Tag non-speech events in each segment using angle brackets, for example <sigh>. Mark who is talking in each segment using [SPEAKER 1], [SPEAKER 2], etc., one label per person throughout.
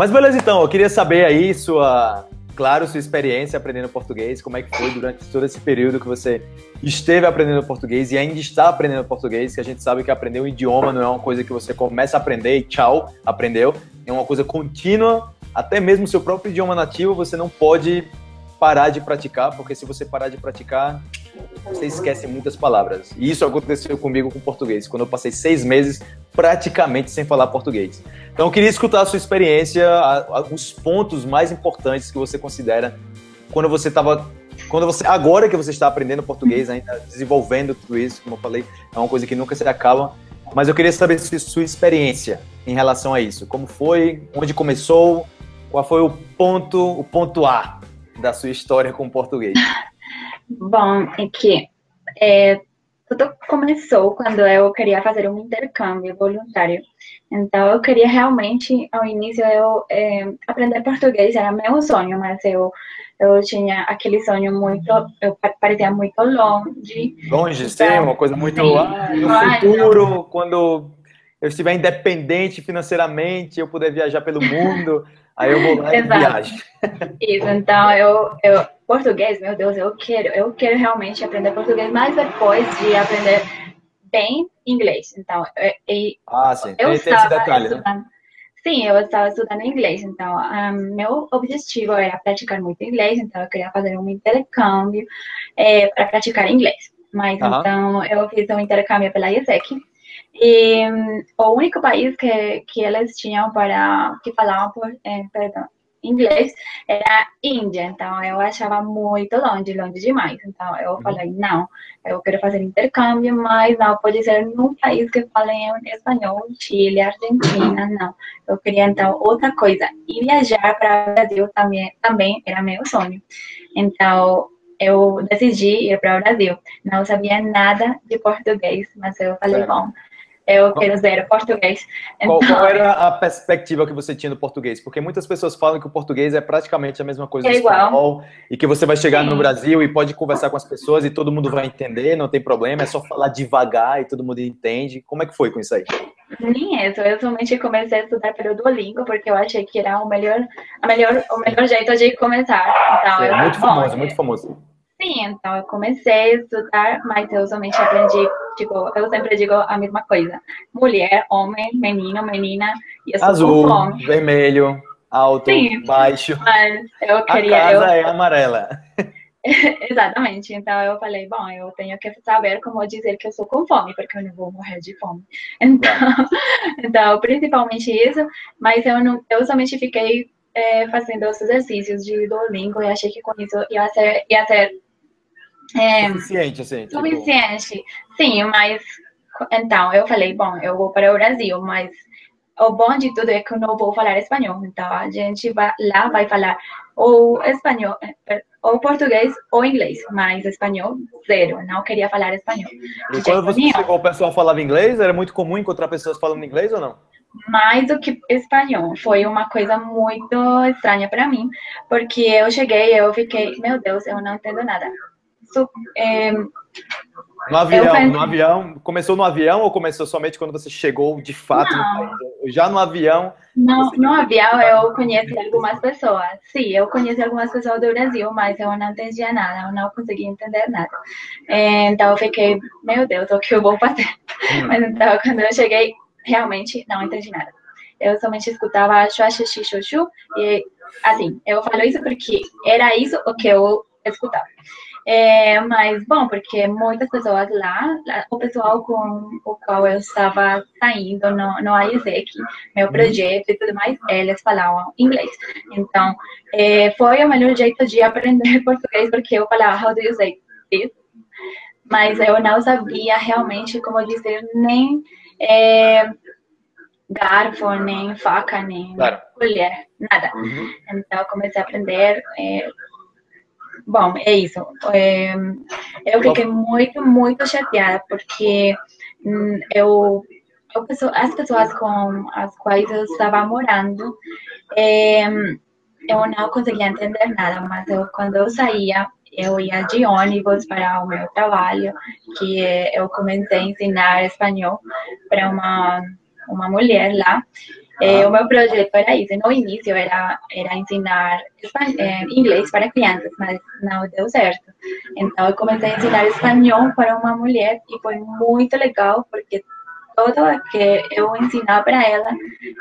[SPEAKER 1] Mas beleza, então, eu queria saber aí sua, claro, sua experiência aprendendo português, como é que foi durante todo esse período que você esteve aprendendo português e ainda está aprendendo português, que a gente sabe que aprender um idioma não é uma coisa que você começa a aprender e tchau, aprendeu. É uma coisa contínua, até mesmo seu próprio idioma nativo, você não pode parar de praticar, porque se você parar de praticar, você esquece muitas palavras. E isso aconteceu comigo com português, quando eu passei seis meses praticamente sem falar português. Então eu queria escutar a sua experiência, os pontos mais importantes que você considera quando você estava quando você agora que você está aprendendo português, ainda desenvolvendo tudo isso, como eu falei, é uma coisa que nunca se acaba. Mas eu queria saber se sua experiência em relação a isso, como foi, onde começou, qual foi o ponto, o ponto A da sua história com o português? <laughs>
[SPEAKER 2] Bom, é que é, tudo começou quando eu queria fazer um intercâmbio voluntário. Então, eu queria realmente, ao início, eu é, aprender português, era meu sonho, mas eu, eu tinha aquele sonho muito, eu parecia muito longe.
[SPEAKER 1] Longe, então, sim, uma coisa muito sim, ah, no futuro, quando eu estiver independente financeiramente, eu puder viajar pelo mundo. Aí eu vou lá e viajo.
[SPEAKER 2] Isso, então eu, eu, português, meu Deus, eu quero, eu quero realmente aprender português, mas depois de aprender bem inglês. Então, eu,
[SPEAKER 1] ah, sim, eu tem, estava tem detalhe, né? estudando, né?
[SPEAKER 2] Sim, eu estava estudando inglês, então um, meu objetivo era praticar muito inglês, então eu queria fazer um intercâmbio é, para praticar inglês. Mas uhum. então eu fiz um intercâmbio pela IESEC e um, o único país que, que eles tinham para que falavam por, eh, perdão, inglês era Índia. Então eu achava muito longe, longe demais. Então eu uhum. falei, não, eu quero fazer intercâmbio, mas não pode ser num país que fale em espanhol, Chile, Argentina, não. Eu queria então outra coisa. E viajar para o Brasil também, também era meu sonho. Então eu decidi ir para o Brasil. Não sabia nada de português, mas eu falei, bom, eu quero zero português.
[SPEAKER 1] Então... Qual, qual, era a perspectiva que você tinha do português? Porque muitas pessoas falam que o português é praticamente a mesma coisa
[SPEAKER 2] é do espanhol
[SPEAKER 1] e que você vai chegar Sim. no Brasil e pode conversar com as pessoas e todo mundo vai entender, não tem problema, é só falar devagar e todo mundo entende. Como é que foi com isso aí?
[SPEAKER 2] Nem isso, eu somente comecei a estudar pelo Duolingo porque eu achei que era o melhor, a melhor, o melhor jeito de começar. Então,
[SPEAKER 1] é, muito famoso, muito famoso.
[SPEAKER 2] Sim, então eu comecei a estudar, mas eu somente aprendi, tipo, eu sempre digo a mesma coisa. Mulher, homem, menino, menina,
[SPEAKER 1] e eu Azul, vermelho, alto, Sim, baixo.
[SPEAKER 2] Mas eu queria...
[SPEAKER 1] A casa
[SPEAKER 2] eu...
[SPEAKER 1] é amarela. <laughs>
[SPEAKER 2] Exatamente. Então eu falei, bom, eu tenho que saber como dizer que eu sou com fome, porque eu não vou morrer de fome. <laughs> Então, então principalmente isso, mas eu não, eu somente fiquei é, fazendo os exercícios de Duolingo e achei que com isso ia ser, ia ser
[SPEAKER 1] é, suficiente, assim.
[SPEAKER 2] Tipo... Suficiente. Sim, mas então eu falei, bom, eu vou para o Brasil, mas o bom de tudo é que eu não vou falar espanhol. Então a gente vai, lá vai falar ou espanhol, eh, ou português ou inglês, mas espanhol zero. Não queria falar espanhol.
[SPEAKER 1] E quando você nenhum. chegou, o pessoal falava inglês? Era muito comum encontrar pessoas falando inglês ou não?
[SPEAKER 2] mais do que espanhol. Foi uma coisa muito estranha para mim, porque eu cheguei, eu fiquei, meu Deus, eu não entendo nada é,
[SPEAKER 1] no avião, no avião, começou no avião ou começou somente quando você chegou de fato não. no? Já no avião?
[SPEAKER 2] No, no avião eu conheci algumas pessoas. Sim, eu conheci algumas pessoas do Brasil, mas eu não entendia nada, eu não conseguia entender nada. Então eu fiquei, meu Deus, o que eu vou fazer? Hum. Mas então quando eu cheguei, realmente não entendi nada. Eu somente escutava xuaxixi, xuxu, e assim, eu falo isso porque era isso o que eu escutava. É, mas, bom, porque muitas pessoas lá, o pessoal com o qual eu estava saindo no, no AISEC, meu uhum. projeto e tudo mais, eles falavam inglês. Então, é, foi o melhor jeito de aprender <laughs> português, porque eu falava, how do you say this? Mas eu não sabia realmente como dizer nem é, garfo, nem faca, nem claro. colher, nada. Uhum. Então, comecei a aprender é, Bom, é isso. É, eu fiquei muito, muito chateada, porque hum, eu, eu, as pessoas com as quais eu estava morando, é, eu não conseguia entender nada, mas eu, quando eu saía, eu ia de ônibus para o meu trabalho, que eu comecei a ensinar espanhol para uma, uma mulher lá, É, o meu projeto era isso. No início era, era ensinar é, inglês para crianças, mas não deu certo. Então eu comecei a ensinar espanhol para uma mulher e foi muito legal porque tudo que eu ensinava para ela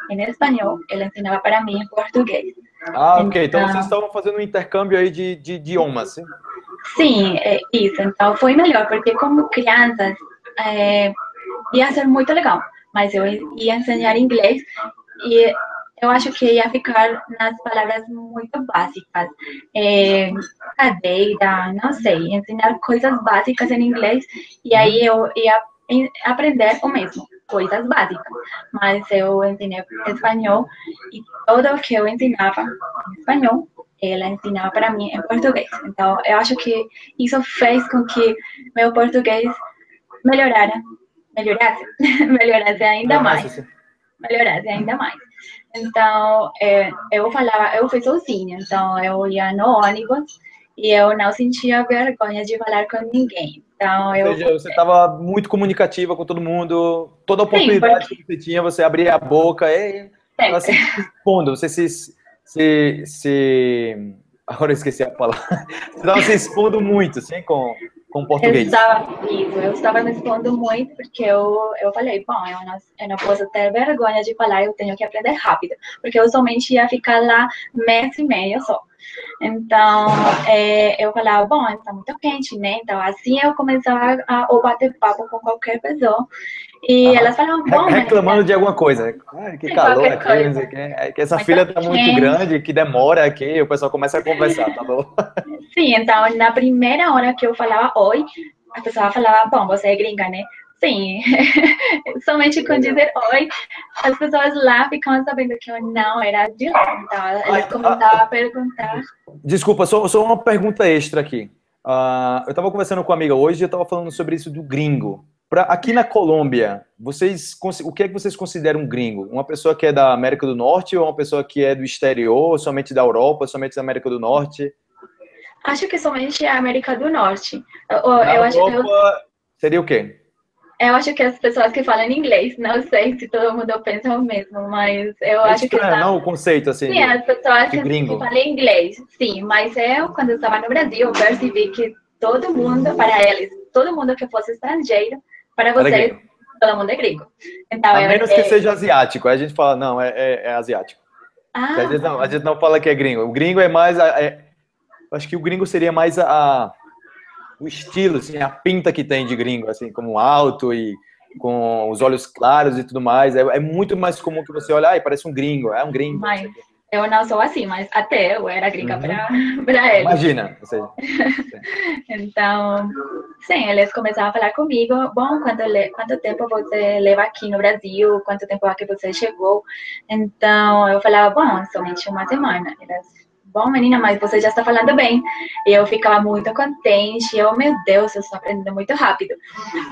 [SPEAKER 2] em espanhol, ela ensinava para mim em português.
[SPEAKER 1] Ah, ok. Então, então vocês estavam fazendo um intercâmbio aí de, de idiomas, sim?
[SPEAKER 2] Sim, é isso. Então foi melhor, porque como crianças é, ia ser muito legal, mas eu ia ensinar inglês e eu acho que ia ficar nas palavras muito básicas. É, cadeira, não sei, ensinar coisas básicas em inglês e aí eu ia aprender o mesmo, coisas básicas. Mas eu ensinei espanhol e tudo que eu ensinava em espanhol, ela ensinava para mim em português. Então, eu acho que isso fez com que meu português melhorara, melhorasse, melhorasse <laughs> ainda mais. Melhorasse ainda mais. Então, é, eu falava, eu fui sozinha, então eu ia no ônibus e eu não sentia vergonha de falar com ninguém. Então, eu...
[SPEAKER 1] Ou seja, você estava muito comunicativa com todo mundo, toda oportunidade Sim, porque... que você tinha, você abria a boca e estava se expondo, você se, se, se... Agora eu esqueci a palavra. <laughs> Você estava se expondo muito, sim, com, com português.
[SPEAKER 2] Eu estava, isso, eu estava me expondo muito porque eu, eu falei, bom, eu não, eu não posso ter vergonha de falar, eu tenho que aprender rápido, porque eu somente ia ficar lá mês e meio só. Então, é, eu falava, bom, está muito quente, né? Então, assim eu começava a, a bater papo com qualquer pessoa. E ah, elas falavam, bom...
[SPEAKER 1] Reclamando de alguma coisa. Que calor aqui, o que. É que essa Mas filha tá, tá muito grande, que demora aqui, o pessoal começa a conversar, tá bom? <laughs>
[SPEAKER 2] Sim, então, na primeira hora que eu falava oi, a pessoa falava, bom, você é gringa, né? Sim, <laughs> somente com dizer oi, as pessoas lá ficam sabendo que eu não era de lá. Então, elas começavam a perguntar.
[SPEAKER 1] Desculpa, só, só uma pergunta extra aqui. Uh, eu estava conversando com uma amiga hoje e eu estava falando sobre isso do gringo. Pra, aqui na Colômbia, vocês, o que é que vocês consideram um gringo? Uma pessoa que é da América do Norte ou uma pessoa que é do exterior, somente da Europa, somente da América do Norte?
[SPEAKER 2] Acho que somente a América do Norte. Eu,
[SPEAKER 1] eu Europa, acho que eu... seria o quê?
[SPEAKER 2] Eu acho que as pessoas que falam inglês, não sei se todo mundo pensa o mesmo, mas eu é acho que.
[SPEAKER 1] Não, não o conceito assim.
[SPEAKER 2] Sim, as pessoas que, que falam inglês, sim, mas eu, quando eu estava no Brasil, percebi que todo mundo, para eles, todo mundo que fosse estrangeiro, para vocês, todo mundo é gringo.
[SPEAKER 1] Então, a menos que seja asiático, aí a gente fala, não, é, é, é asiático. Ah. A, gente não, a gente não fala que é gringo. O gringo é mais. É, acho que o gringo seria mais a o estilo, assim, a pinta que tem de gringo, assim, como alto e com os olhos claros e tudo mais. É, é muito mais comum que você olhar e parece um gringo, é um gringo.
[SPEAKER 2] Mas eu não sou assim, mas até eu era gringa uhum. para ele.
[SPEAKER 1] Imagina, você. <laughs>
[SPEAKER 2] então, sim, eles começaram a falar comigo, bom, quanto, quanto tempo você leva aqui no Brasil, quanto tempo aqui você chegou. Então, eu falava, bom, somente uma semana. Eles bom, menina, mas você já está falando bem. E eu ficava muito contente. Eu, meu Deus, eu estou aprendendo muito rápido.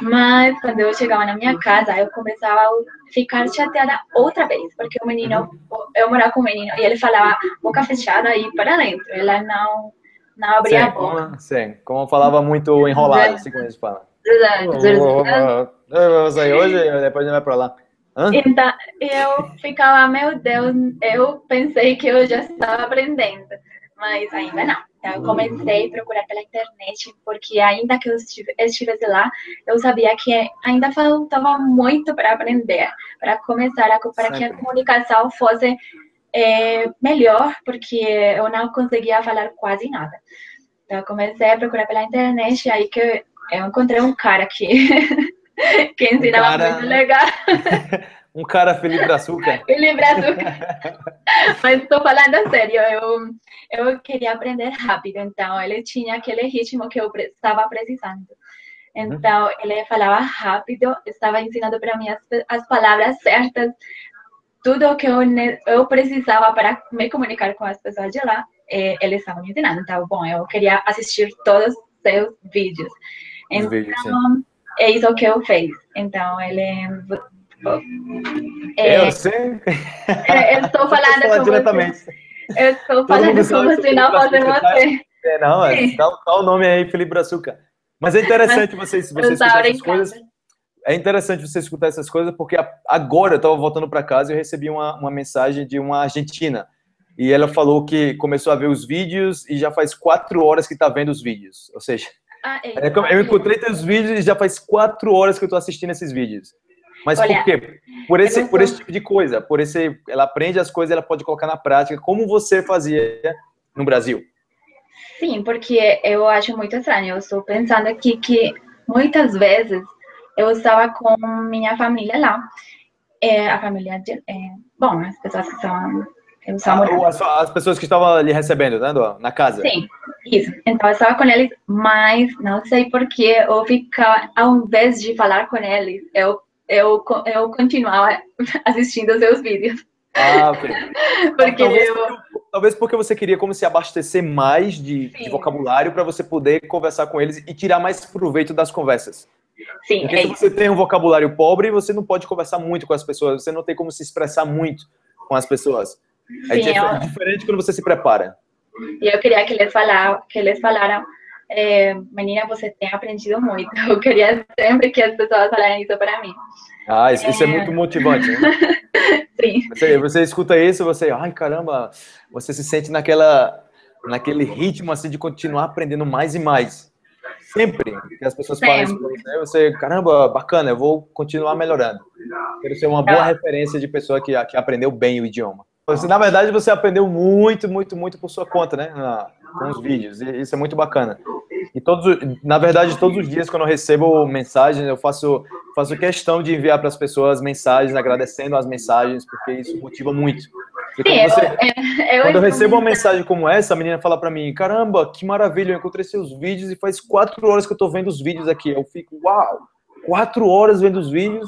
[SPEAKER 2] Mas quando eu chegava na minha casa, eu começava a ficar chateada outra vez, porque o menino, eu morava com o menino, e ele falava boca fechada e para dentro. Ela não, não abria sim, a boca.
[SPEAKER 1] Como, sim, como falava muito enrolado, assim como eles falam. Eu vou sair hoje, depois a gente vai para lá.
[SPEAKER 2] Hã? Então, eu ficava, meu Deus, eu pensei que eu já estava aprendendo, mas ainda não. Então, eu comecei a procurar pela internet, porque ainda que eu estivesse lá, eu sabia que ainda faltava muito para aprender, para começar a para que a comunicação fosse é, melhor, porque eu não conseguia falar quase nada. Então, eu comecei a procurar pela internet, aí que eu encontrei um cara que <laughs> que ensinava um cara... muito legal. <laughs>
[SPEAKER 1] um cara Felipe Brazuca.
[SPEAKER 2] Felipe Brazuca. Mas estou falando sério, eu, eu queria aprender rápido, então ele tinha aquele ritmo que eu estava precisando. Então, uhum. ele falava rápido, estava ensinando para mim as, as palavras certas, tudo o que eu, eu precisava para me comunicar com as pessoas de lá, eh, ele estava me ensinando. Então, bom, eu queria assistir todos os seus vídeos. Então, vídeos, é isso que eu fiz. Então, ele.
[SPEAKER 1] É, eu sei.
[SPEAKER 2] É, eu estou falando com diretamente. Você. Eu estou falando com você, não fazer você.
[SPEAKER 1] É, não, é, dá, dá, o nome aí, Felipe Brazuca. Mas é interessante Mas, vocês, vocês essas coisas. é interessante você escutar essas coisas, porque agora eu estava voltando para casa e eu recebi uma, uma mensagem de uma argentina. E ela falou que começou a ver os vídeos e já faz quatro horas que está vendo os vídeos. Ou seja, ah, é, eu encontrei teus vídeos e já faz quatro horas que eu estou assistindo esses vídeos. Mas Olha, por quê? Por esse, por esse tipo de coisa. Por esse, ela aprende as coisas, ela pode colocar na prática, como você fazia no Brasil.
[SPEAKER 2] Sim, porque eu acho muito estranho. Eu estou pensando aqui que muitas vezes eu estava com minha família lá. É, a família, de, é, bom, as pessoas que estão
[SPEAKER 1] ah, as, as, pessoas que estavam ali recebendo, né, na casa.
[SPEAKER 2] Sim, isso. Então eu estava com eles, mas não sei porquê eu ficava, ao invés de falar com eles, eu, eu, eu continuava <laughs> assistindo os seus vídeos.
[SPEAKER 1] Ah, ok. <laughs> porque talvez, eu... talvez porque você queria como se abastecer mais de, de vocabulário para você poder conversar com eles e tirar mais proveito das conversas. Sim, Porque é se você tem um vocabulário pobre, você não pode conversar muito com as pessoas, você não tem como se expressar muito com as pessoas. É Sim, é eu... diferente quando você se prepara.
[SPEAKER 2] E eu queria que eles falaram, que eles falaram é, menina, você tem aprendido muito. <laughs> Eu queria sempre que as pessoas falassem isso para mim.
[SPEAKER 1] Ah, isso é, isso é muito motivante. Né? <laughs> Sim. Você, você escuta isso, você, ai caramba, você se sente naquela, naquele ritmo assim de continuar aprendendo mais e mais. Sempre que as pessoas falam isso pra você, caramba, bacana, eu vou continuar melhorando. Quero ser uma boa referência de pessoa que, que aprendeu bem o idioma. Você, na verdade, você aprendeu muito, muito, muito por sua conta, né? Na, com os vídeos. E isso é muito bacana. E todos, na verdade, todos os dias quando eu recebo mensagens, eu faço, faço questão de enviar para as pessoas mensagens, agradecendo as mensagens, porque isso motiva muito. E quando, você, eu, eu, quando eu recebo uma mensagem como essa, a menina fala para mim: caramba, que maravilha, eu encontrei seus vídeos e faz quatro horas que eu estou vendo os vídeos aqui. Eu fico, uau, quatro horas vendo os vídeos.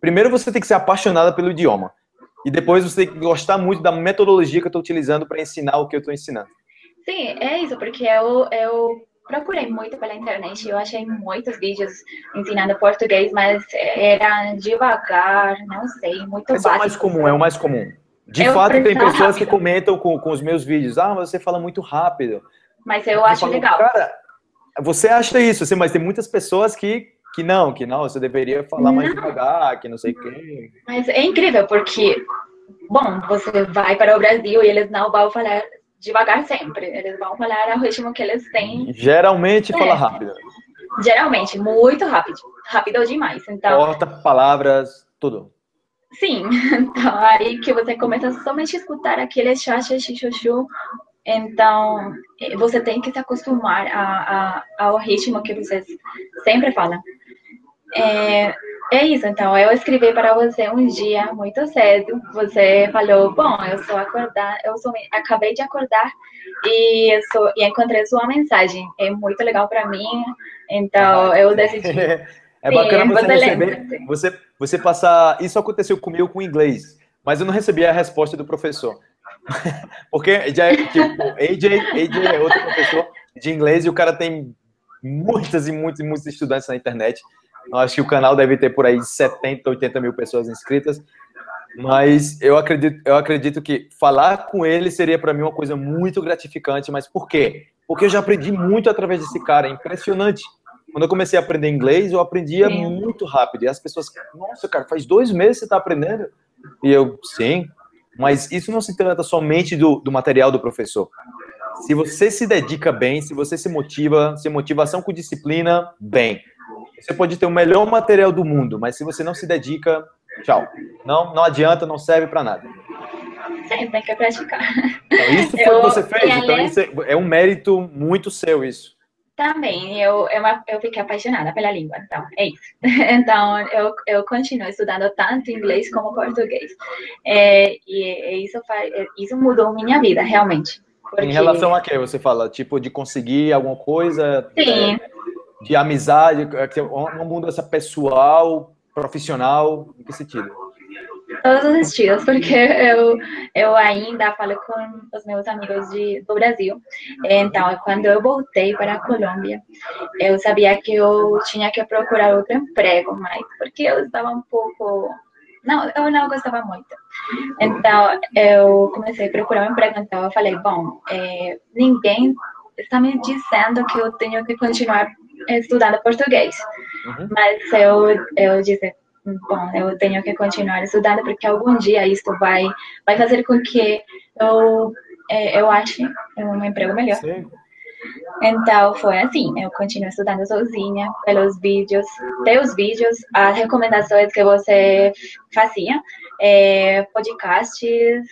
[SPEAKER 1] Primeiro você tem que ser apaixonada pelo idioma. E depois você tem que gostar muito da metodologia que eu estou utilizando para ensinar o que eu estou ensinando.
[SPEAKER 2] Sim, é isso, porque eu, eu procurei muito pela internet, eu achei muitos vídeos ensinando português, mas era devagar, não sei, muito Esse básico.
[SPEAKER 1] é o mais comum, é o mais comum. De eu fato, tem pessoas rápido. que comentam com, com os meus vídeos, ah, mas você fala muito rápido.
[SPEAKER 2] Mas eu, eu acho falo, legal. Cara,
[SPEAKER 1] você acha isso, assim, mas tem muitas pessoas que que não, que não, você deveria falar não. mais devagar, que não sei o quê.
[SPEAKER 2] Mas é incrível, porque, bom, você vai para o Brasil e eles não vão falar devagar sempre, eles vão falar ao ritmo que eles têm.
[SPEAKER 1] Geralmente é. fala rápido.
[SPEAKER 2] Geralmente, muito rápido, rápido demais. Então,
[SPEAKER 1] Corta palavras, tudo.
[SPEAKER 2] Sim, <laughs> então aí que você começa somente a escutar aquele chacha, xixoxu, então, você tem que se acostumar a, a, ao ritmo que você sempre fala. É, é isso, então, eu escrevi para você um dia muito cedo. Você falou, bom, eu sou acordar, eu sou, acabei de acordar e, eu sou, e encontrei sua mensagem. É muito legal para mim, então eu decidi. <laughs>
[SPEAKER 1] É bacana Sim, você, você receber, você, você passar. Isso aconteceu comigo com inglês, mas eu não recebi a resposta do professor. <laughs> Porque já, é, tipo, AJ, AJ é outro professor de inglês e o cara tem muitas e muitos e muitos estudantes na internet. Eu acho que o canal deve ter por aí 70, 80 mil pessoas inscritas. Mas eu acredito, eu acredito que falar com ele seria para mim uma coisa muito gratificante. Mas por quê? Porque eu já aprendi muito através desse cara. É impressionante. Quando eu comecei a aprender inglês, eu aprendia sim. muito rápido. E as pessoas, nossa, cara, faz dois meses que você está aprendendo. E eu, sim. Mas isso não se trata somente do, do material do professor. Se você se dedica bem, se você se motiva, se motivação com disciplina, bem. Você pode ter o melhor material do mundo, mas se você não se dedica, tchau. Não, não adianta, não serve para nada.
[SPEAKER 2] Sim, tem que praticar.
[SPEAKER 1] Então, isso foi o que você fez. Então, isso é, é um mérito muito seu, isso.
[SPEAKER 2] Também, eu, eu, eu fiquei apaixonada pela língua, então, é isso. <laughs> Então, eu, eu continuo estudando tanto inglês como português. É, e isso, faz, isso mudou minha vida, realmente.
[SPEAKER 1] Porque... Em relação a quê você fala? Tipo, de conseguir alguma coisa?
[SPEAKER 2] Sim.
[SPEAKER 1] É, de amizade, é uma mudança pessoal, profissional, em que sentido?
[SPEAKER 2] Todos os estilos, porque eu, eu ainda falo com os meus amigos de, do Brasil. Então, quando eu voltei para a Colômbia, eu sabia que eu tinha que procurar outro emprego, mas porque eu estava um pouco. Não, eu não gostava muito. Então, eu comecei a procurar um emprego. Então, eu falei: bom, é, ninguém está me dizendo que eu tenho que continuar estudando português. Uhum. Mas eu, eu disse, bom, eu tenho que continuar estudando porque algum dia isso vai, vai fazer com que eu, é, eu ache um emprego melhor. Sim. Então foi assim, eu continuo estudando sozinha, pelos vídeos, teus vídeos, as recomendações que você fazia, é, podcasts,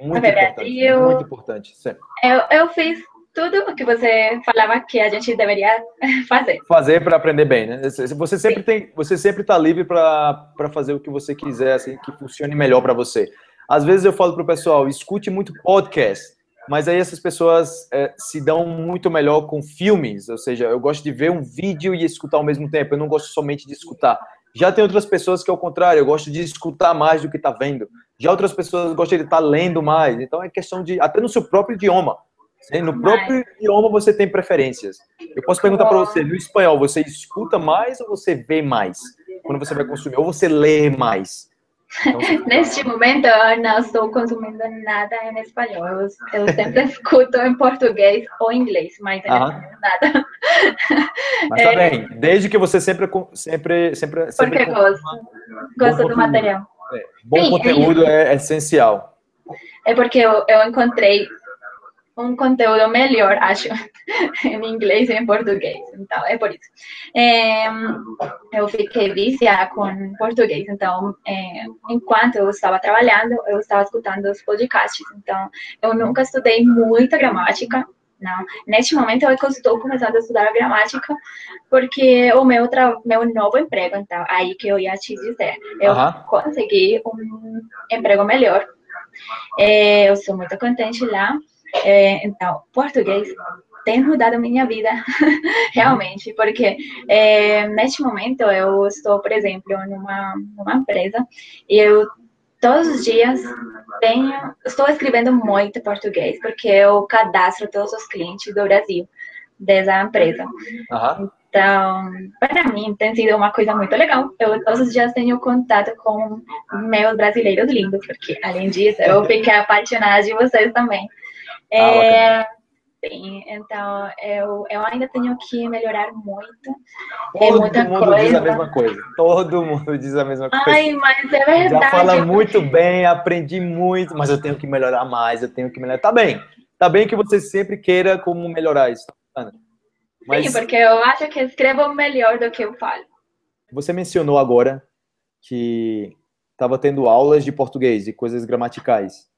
[SPEAKER 1] muito importante, muito importante.
[SPEAKER 2] Eu, eu fiz tudo o que você falava que a gente deveria <laughs> fazer.
[SPEAKER 1] Fazer para aprender bem, né? Você sempre Sim. tem, você sempre está livre para fazer o que você quiser, assim, que funcione melhor para você. Às vezes eu falo para o pessoal, escute muito podcast, mas aí essas pessoas é, se dão muito melhor com filmes, ou seja, eu gosto de ver um vídeo e escutar ao mesmo tempo, eu não gosto somente de escutar. Já tem outras pessoas que, ao contrário, eu gosto de escutar mais do que está vendo. Já outras pessoas gostam de estar tá lendo mais. Então é questão de, até no seu próprio idioma. No próprio idioma você tem preferências. Eu posso perguntar para você, no espanhol, você escuta mais ou você vê mais? Quando você vai consumir, ou você lê mais?
[SPEAKER 2] Então, <laughs> Neste momento, eu não estou consumindo nada em espanhol. Eu, eu sempre <laughs> escuto em português ou inglês, mas não nada.
[SPEAKER 1] Mas tá <laughs> é, bem, desde que você sempre, sempre, sempre,
[SPEAKER 2] sempre porque gosto, gosto do material.
[SPEAKER 1] É, bom Sim, é conteúdo é, é, essencial.
[SPEAKER 2] É porque eu, eu encontrei um conteúdo melhor, acho, em inglês e em português. Então, é por isso. É, eu fiquei viciada com português. Então, é, enquanto eu estava trabalhando, eu estava escutando os podcasts. Então, eu nunca estudei muita gramática. Não. Neste momento, eu estou começando a estudar a gramática, porque o meu, meu novo emprego, então, aí que eu ia te dizer, eu consegui um emprego melhor. É, eu sou muito contente lá. É, então, português tem mudado minha vida, <laughs> realmente, porque é, neste momento eu estou, por exemplo, numa, numa empresa e eu todos os dias tenho, estou escrevendo muito português, porque eu cadastro todos os clientes do Brasil dessa empresa. Uhum. Então, para mim tem sido uma coisa muito legal. Eu todos os dias tenho contato com meus brasileiros lindos, porque além disso eu fiquei apaixonada de vocês também. É, sim, então eu, eu ainda tenho que melhorar muito.
[SPEAKER 1] É Todo muita mundo coisa. diz a mesma coisa. Todo mundo diz a mesma coisa.
[SPEAKER 2] Ai, mas é verdade.
[SPEAKER 1] Já fala muito bem, aprendi muito, mas eu tenho que melhorar mais, eu tenho que melhorar. Tá bem. Tá bem que você sempre queira como melhorar isso, Ana.
[SPEAKER 2] Mas... Sim, porque eu acho que escrevo melhor do que eu falo.
[SPEAKER 1] Você mencionou agora que estava tendo aulas de português e coisas gramaticais.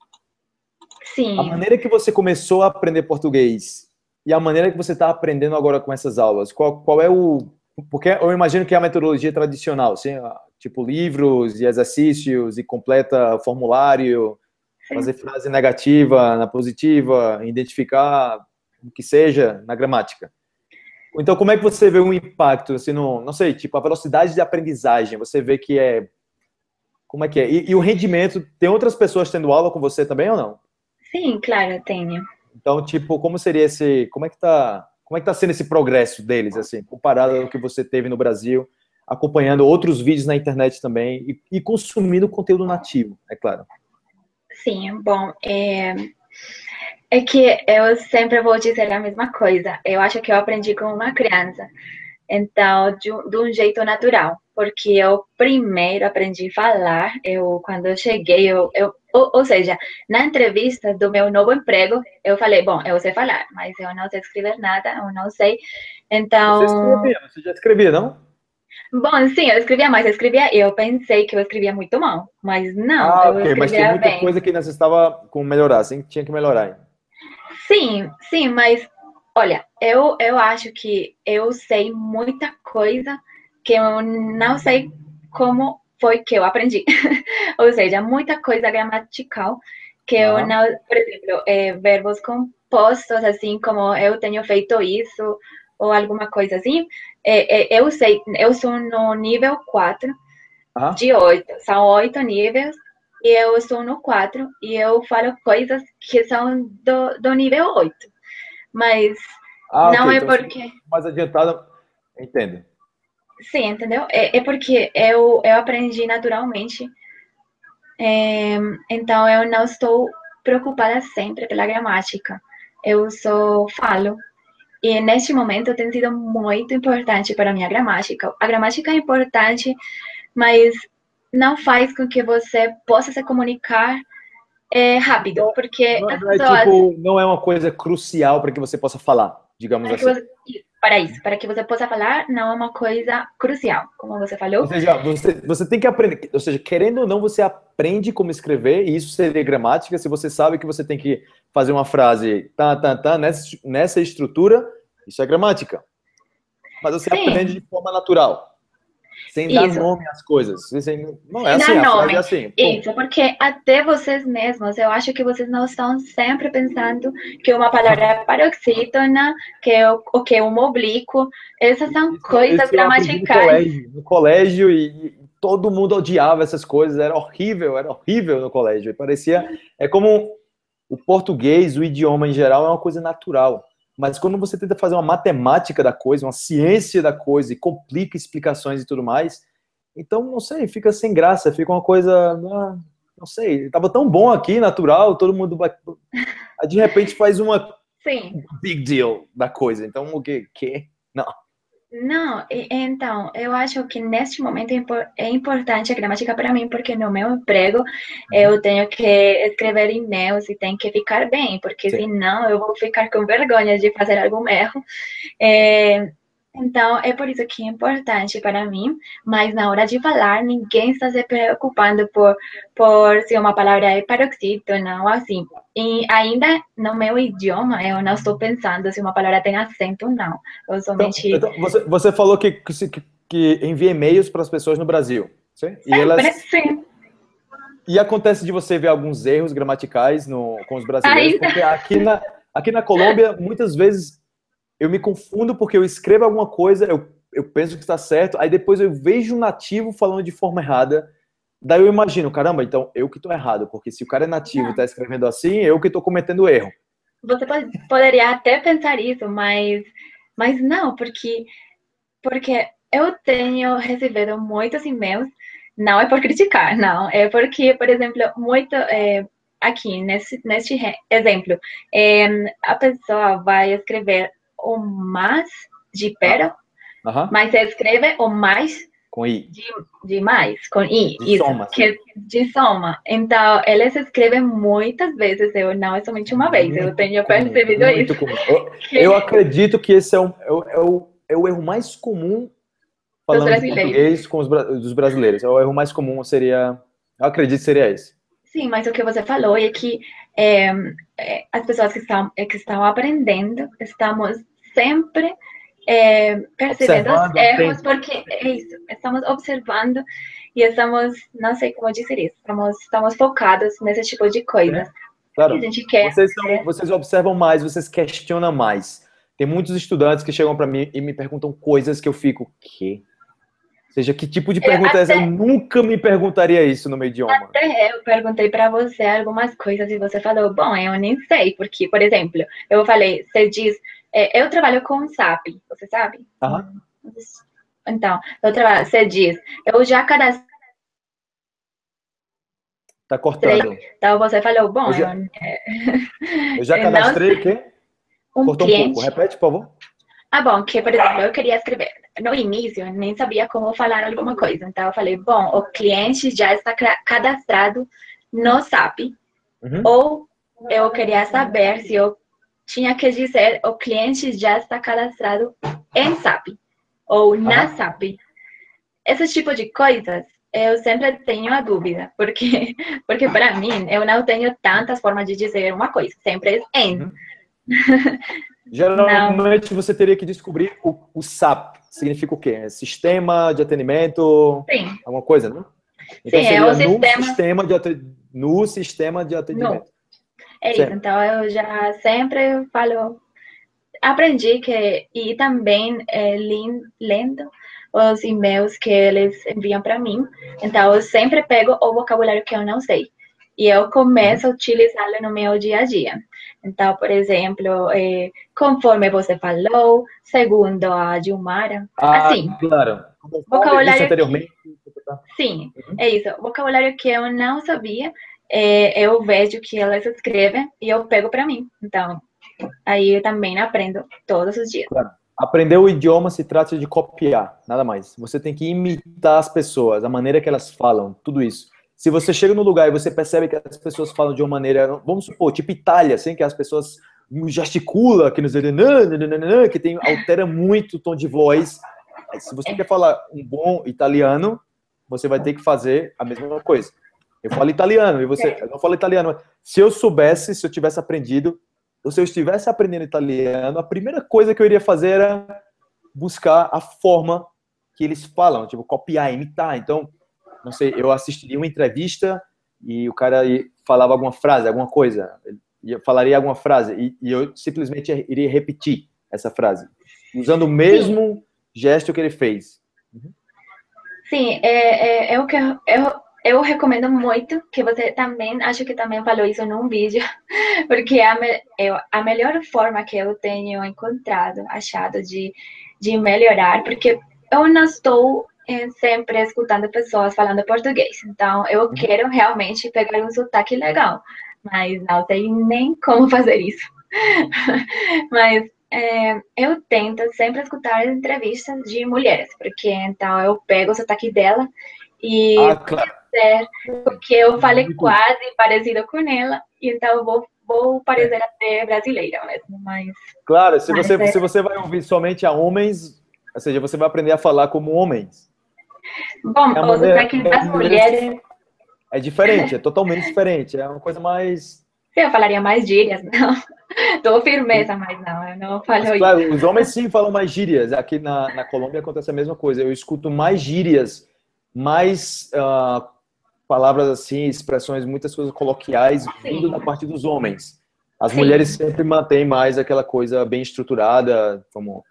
[SPEAKER 2] Sim.
[SPEAKER 1] A maneira que você começou a aprender português e a maneira que você está aprendendo agora com essas aulas, qual, qual é o. Porque eu imagino que é a metodologia tradicional, assim, tipo livros e exercícios e completa formulário, fazer frase negativa na positiva, identificar o que seja na gramática. Então, como é que você vê um impacto, assim, no, não sei, tipo, a velocidade de aprendizagem, você vê que é, como é que é? E, e o rendimento, tem outras pessoas tendo aula com você também ou não?
[SPEAKER 2] Sim, claro, tenho.
[SPEAKER 1] Então, tipo, como seria esse, como é que tá, como é que tá sendo esse progresso deles, assim, comparado ao que você teve no Brasil, acompanhando outros vídeos na internet também e, e consumindo conteúdo nativo, é claro.
[SPEAKER 2] Sim, bom, é, é que eu sempre vou dizer a mesma coisa. Eu acho que eu aprendi com uma criança. Então, de, de um jeito natural, porque eu primeiro aprendi a falar, eu, quando eu cheguei, eu, eu ou, ou, seja, na entrevista do meu novo emprego, eu falei, bom, eu sei falar, mas eu não sei escrever nada, eu não sei, então...
[SPEAKER 1] Você escrevia, você já escrevia, não?
[SPEAKER 2] Bom, sim, eu escrevia mais, eu escrevia, eu pensei que eu escrevia muito mal, mas não, ah, okay,
[SPEAKER 1] mas tem muita
[SPEAKER 2] bem.
[SPEAKER 1] coisa que necessitava com melhorar, assim, tinha que melhorar.
[SPEAKER 2] Sim, sim, mas Olha, eu, eu acho que eu sei muita coisa que eu não sei como foi que eu aprendi. <laughs> Ou seja, muita coisa gramatical que eu não, por exemplo, é, verbos compostos, assim como eu tenho feito isso, ou alguma coisa assim, é, é, eu sei, eu sou no nível 4 de 8, são oito níveis, e eu sou no 4, e eu falo coisas que são do, do nível 8 mas ah, não okay. é então, porque.
[SPEAKER 1] Mais adiantada, entendo.
[SPEAKER 2] Sim, entendeu? É, é porque eu, eu aprendi naturalmente. É, então eu não estou preocupada sempre pela gramática. Eu só falo. e neste momento tem sido muito importante para a gramática. A gramática é importante, mas não faz com que você possa se comunicar é, rápido, porque
[SPEAKER 1] não, não, é, tipo, não é uma coisa crucial para que você possa falar, digamos assim.
[SPEAKER 2] Você, para isso, para que você possa falar, não é uma coisa crucial, como você falou.
[SPEAKER 1] Ou seja, você, você tem que aprender, ou seja, querendo ou não, você aprende como escrever, e isso seria gramática, se você sabe que você tem que fazer uma frase tá, tá, tá, nessa, nessa estrutura, isso é gramática. Mas você Sim. aprende de forma natural. Sem dar Isso. nome às coisas. Não é assim,
[SPEAKER 2] nome. É assim. Isso, porque até vocês mesmos, eu acho que vocês não estão sempre pensando que uma palavra é paroxítona, que é o, o que é um oblíquo. Essas são isso, coisas isso gramaticais.
[SPEAKER 1] No colégio, no colégio e, e, todo mundo odiava essas coisas. Era horrível, era horrível no colégio. Parecia. É como o português, o idioma em geral, é uma coisa natural. Mas quando você tenta fazer uma matemática da coisa, uma ciência da coisa e complica explicações e tudo mais, então, não sei, fica sem graça, fica uma coisa, ah, não sei, estava tão bom aqui, natural, todo mundo de repente faz uma
[SPEAKER 2] Sim.
[SPEAKER 1] big deal da coisa. Então, o que? que? Não.
[SPEAKER 2] Não, então, eu acho que neste momento é importante a gramática para mim, porque no meu emprego uhum. eu tenho que escrever e-mails e tem que ficar bem, porque Sim. senão eu vou ficar com vergonha de fazer algum erro. É, então, é por isso que é importante para mim, mas na hora de falar, ninguém está se preocupando por, por se uma palavra é paroxítona ou assim. E ainda no meu idioma, eu não estou pensando se uma palavra tem acento ou não. Eu
[SPEAKER 1] então,
[SPEAKER 2] somente.
[SPEAKER 1] Então, então, você, você falou que, que, que envia e-mails para as pessoas no Brasil, sim?
[SPEAKER 2] E elas... sim.
[SPEAKER 1] E acontece de você ver alguns erros gramaticais no, com os brasileiros, ainda. porque aqui na, aqui na Colômbia, muitas vezes eu me confundo porque eu escrevo alguma coisa, eu, eu penso que está certo, aí depois eu vejo um nativo falando de forma errada, daí eu imagino, caramba, então eu que estou errado, porque se o cara é nativo e está escrevendo assim, eu que estou cometendo erro.
[SPEAKER 2] Você pode, poderia até pensar isso, mas, mas não, porque, porque eu tenho recebido muitos e-mails, não é por criticar, <laughs> não, é porque, por exemplo, muito, é, aqui, nesse, neste exemplo, é, a pessoa vai escrever o mais de pera,
[SPEAKER 1] uhum.
[SPEAKER 2] mas você escreve o mais
[SPEAKER 1] com i.
[SPEAKER 2] De, de mais, com i.
[SPEAKER 1] De isso, soma.
[SPEAKER 2] Que, de soma. Então, eles escrevem muitas vezes, eu não é somente uma vez, eu tenho percebido isso. <laughs>
[SPEAKER 1] Eu, eu, acredito que esse é, um, é, o, é, o, é o erro mais comum falando português com os dos brasileiros. É o erro mais comum seria, eu acredito que seria esse.
[SPEAKER 2] Sim, mas o que você falou é que é, é, as pessoas que estão, que estão aprendendo, estamos sempre é, percebendo os erros, porque é isso, estamos observando e estamos, não sei como dizer isso, estamos, estamos focados nesse tipo de coisas. É,
[SPEAKER 1] claro. a gente quer. Vocês, são, vocês observam mais, vocês questionam mais. Tem muitos estudantes que chegam para mim e me perguntam coisas que eu fico, que? Ou seja, que tipo de pergunta é essa? Eu nunca me perguntaria isso no meu idioma.
[SPEAKER 2] Até eu perguntei para você algumas coisas e você falou, bom, eu nem sei, porque, por exemplo, eu falei, você diz é, eu trabalho com SAP, você sabe? Então, eu trabalho, você diz, eu já cadastrei.
[SPEAKER 1] Tá cortando.
[SPEAKER 2] Então você falou, bom,
[SPEAKER 1] eu já, eu, <laughs> eu já cadastrei o quê?
[SPEAKER 2] Um
[SPEAKER 1] Cortou cliente. um pouco. Repete, por favor.
[SPEAKER 2] Ah, bom, que, por exemplo, eu queria escrever. No início, eu nem sabia como falar alguma coisa. Então, eu falei, bom, o cliente já está cadastrado no SAP. Uhum. Ou eu queria saber se eu tinha que dizer o cliente já está cadastrado em SAP ou na uhum. SAP. Esse tipo de coisas eu sempre tenho a dúvida, porque <laughs> porque para mim eu não tenho tantas formas de dizer uma coisa, sempre é em. Uhum.
[SPEAKER 1] Geralmente não. você teria que descobrir o, o SAP. Significa o quê? Sistema de atendimento?
[SPEAKER 2] Sim.
[SPEAKER 1] Alguma coisa, né? Então
[SPEAKER 2] Sim, é o sistema...
[SPEAKER 1] sistema de, no sistema de atendimento. No.
[SPEAKER 2] É isso, então eu já sempre falo, aprendi que, e também é, lendo os e-mails que eles enviam para mim, então eu sempre pego o vocabulário que eu não sei e eu começo a utilizá-lo no meu dia a dia. Então, por exemplo, é, conforme você falou, segundo a Dilmara,
[SPEAKER 1] ah,
[SPEAKER 2] assim.
[SPEAKER 1] Claro.
[SPEAKER 2] Vocabulário. Que, sim, uhum. é isso. Vocabulário que eu não sabia é, eu vejo que elas escrevem e eu pego para mim. Então, Aí eu também aprendo todos os dias.
[SPEAKER 1] Claro. Aprender o idioma se trata de copiar, nada mais. Você tem que imitar as pessoas, a maneira que elas falam, tudo isso. Se você chega no lugar e você percebe que as pessoas falam de uma maneira, vamos supor, tipo Itália, assim, que as pessoas gesticulam, que nos que tem altera muito o tom de voz. Se você quer falar um bom italiano, você vai ter que fazer a mesma coisa. Eu falo italiano e você eu não falo italiano. Se eu soubesse, se eu tivesse aprendido, ou se eu estivesse aprendendo italiano, a primeira coisa que eu iria fazer era buscar a forma que eles falam, tipo copiar, imitar. Então, não sei, eu assistiria uma entrevista e o cara falava alguma frase, alguma coisa, eu falaria alguma frase e, e eu simplesmente iria repetir essa frase, usando o mesmo Sim. gesto que ele fez.
[SPEAKER 2] Uhum. Sim, é, é, é o que eu, eu, recomendo muito que você também, acho que também falou isso num vídeo, <laughs> porque a, eu, a melhor forma que eu tenho encontrado, achado de, de melhorar, porque eu não estou é, sempre escutando pessoas falando português. Então, eu uhum. quero realmente pegar um sotaque legal, mas não sei nem como <laughs> fazer isso. <laughs> mas é, eu tento sempre escutar entrevistas de mulheres, porque então eu pego o sotaque dela e ah, claro. Porque eu falei quase parecido com ela, então eu vou vou parecer até brasileira mesmo, mas
[SPEAKER 1] claro, se você é... se você vai ouvir somente a homens, ou seja, você vai aprender a falar como homens.
[SPEAKER 2] Bom, é sotaque das mulheres.
[SPEAKER 1] É diferente, é totalmente diferente. É uma coisa mais.
[SPEAKER 2] Eu falaria mais gírias, não. <laughs> Tô firmeza, mas não, eu não falo mas,
[SPEAKER 1] claro, isso. Os homens sim falam mais gírias. Aqui na, na Colômbia acontece a mesma coisa. Eu escuto mais gírias, mais uh, palavras assim, expressões, muitas coisas coloquiais vindo da parte dos homens. As sim. mulheres sempre mantêm mais aquela coisa bem estruturada, como.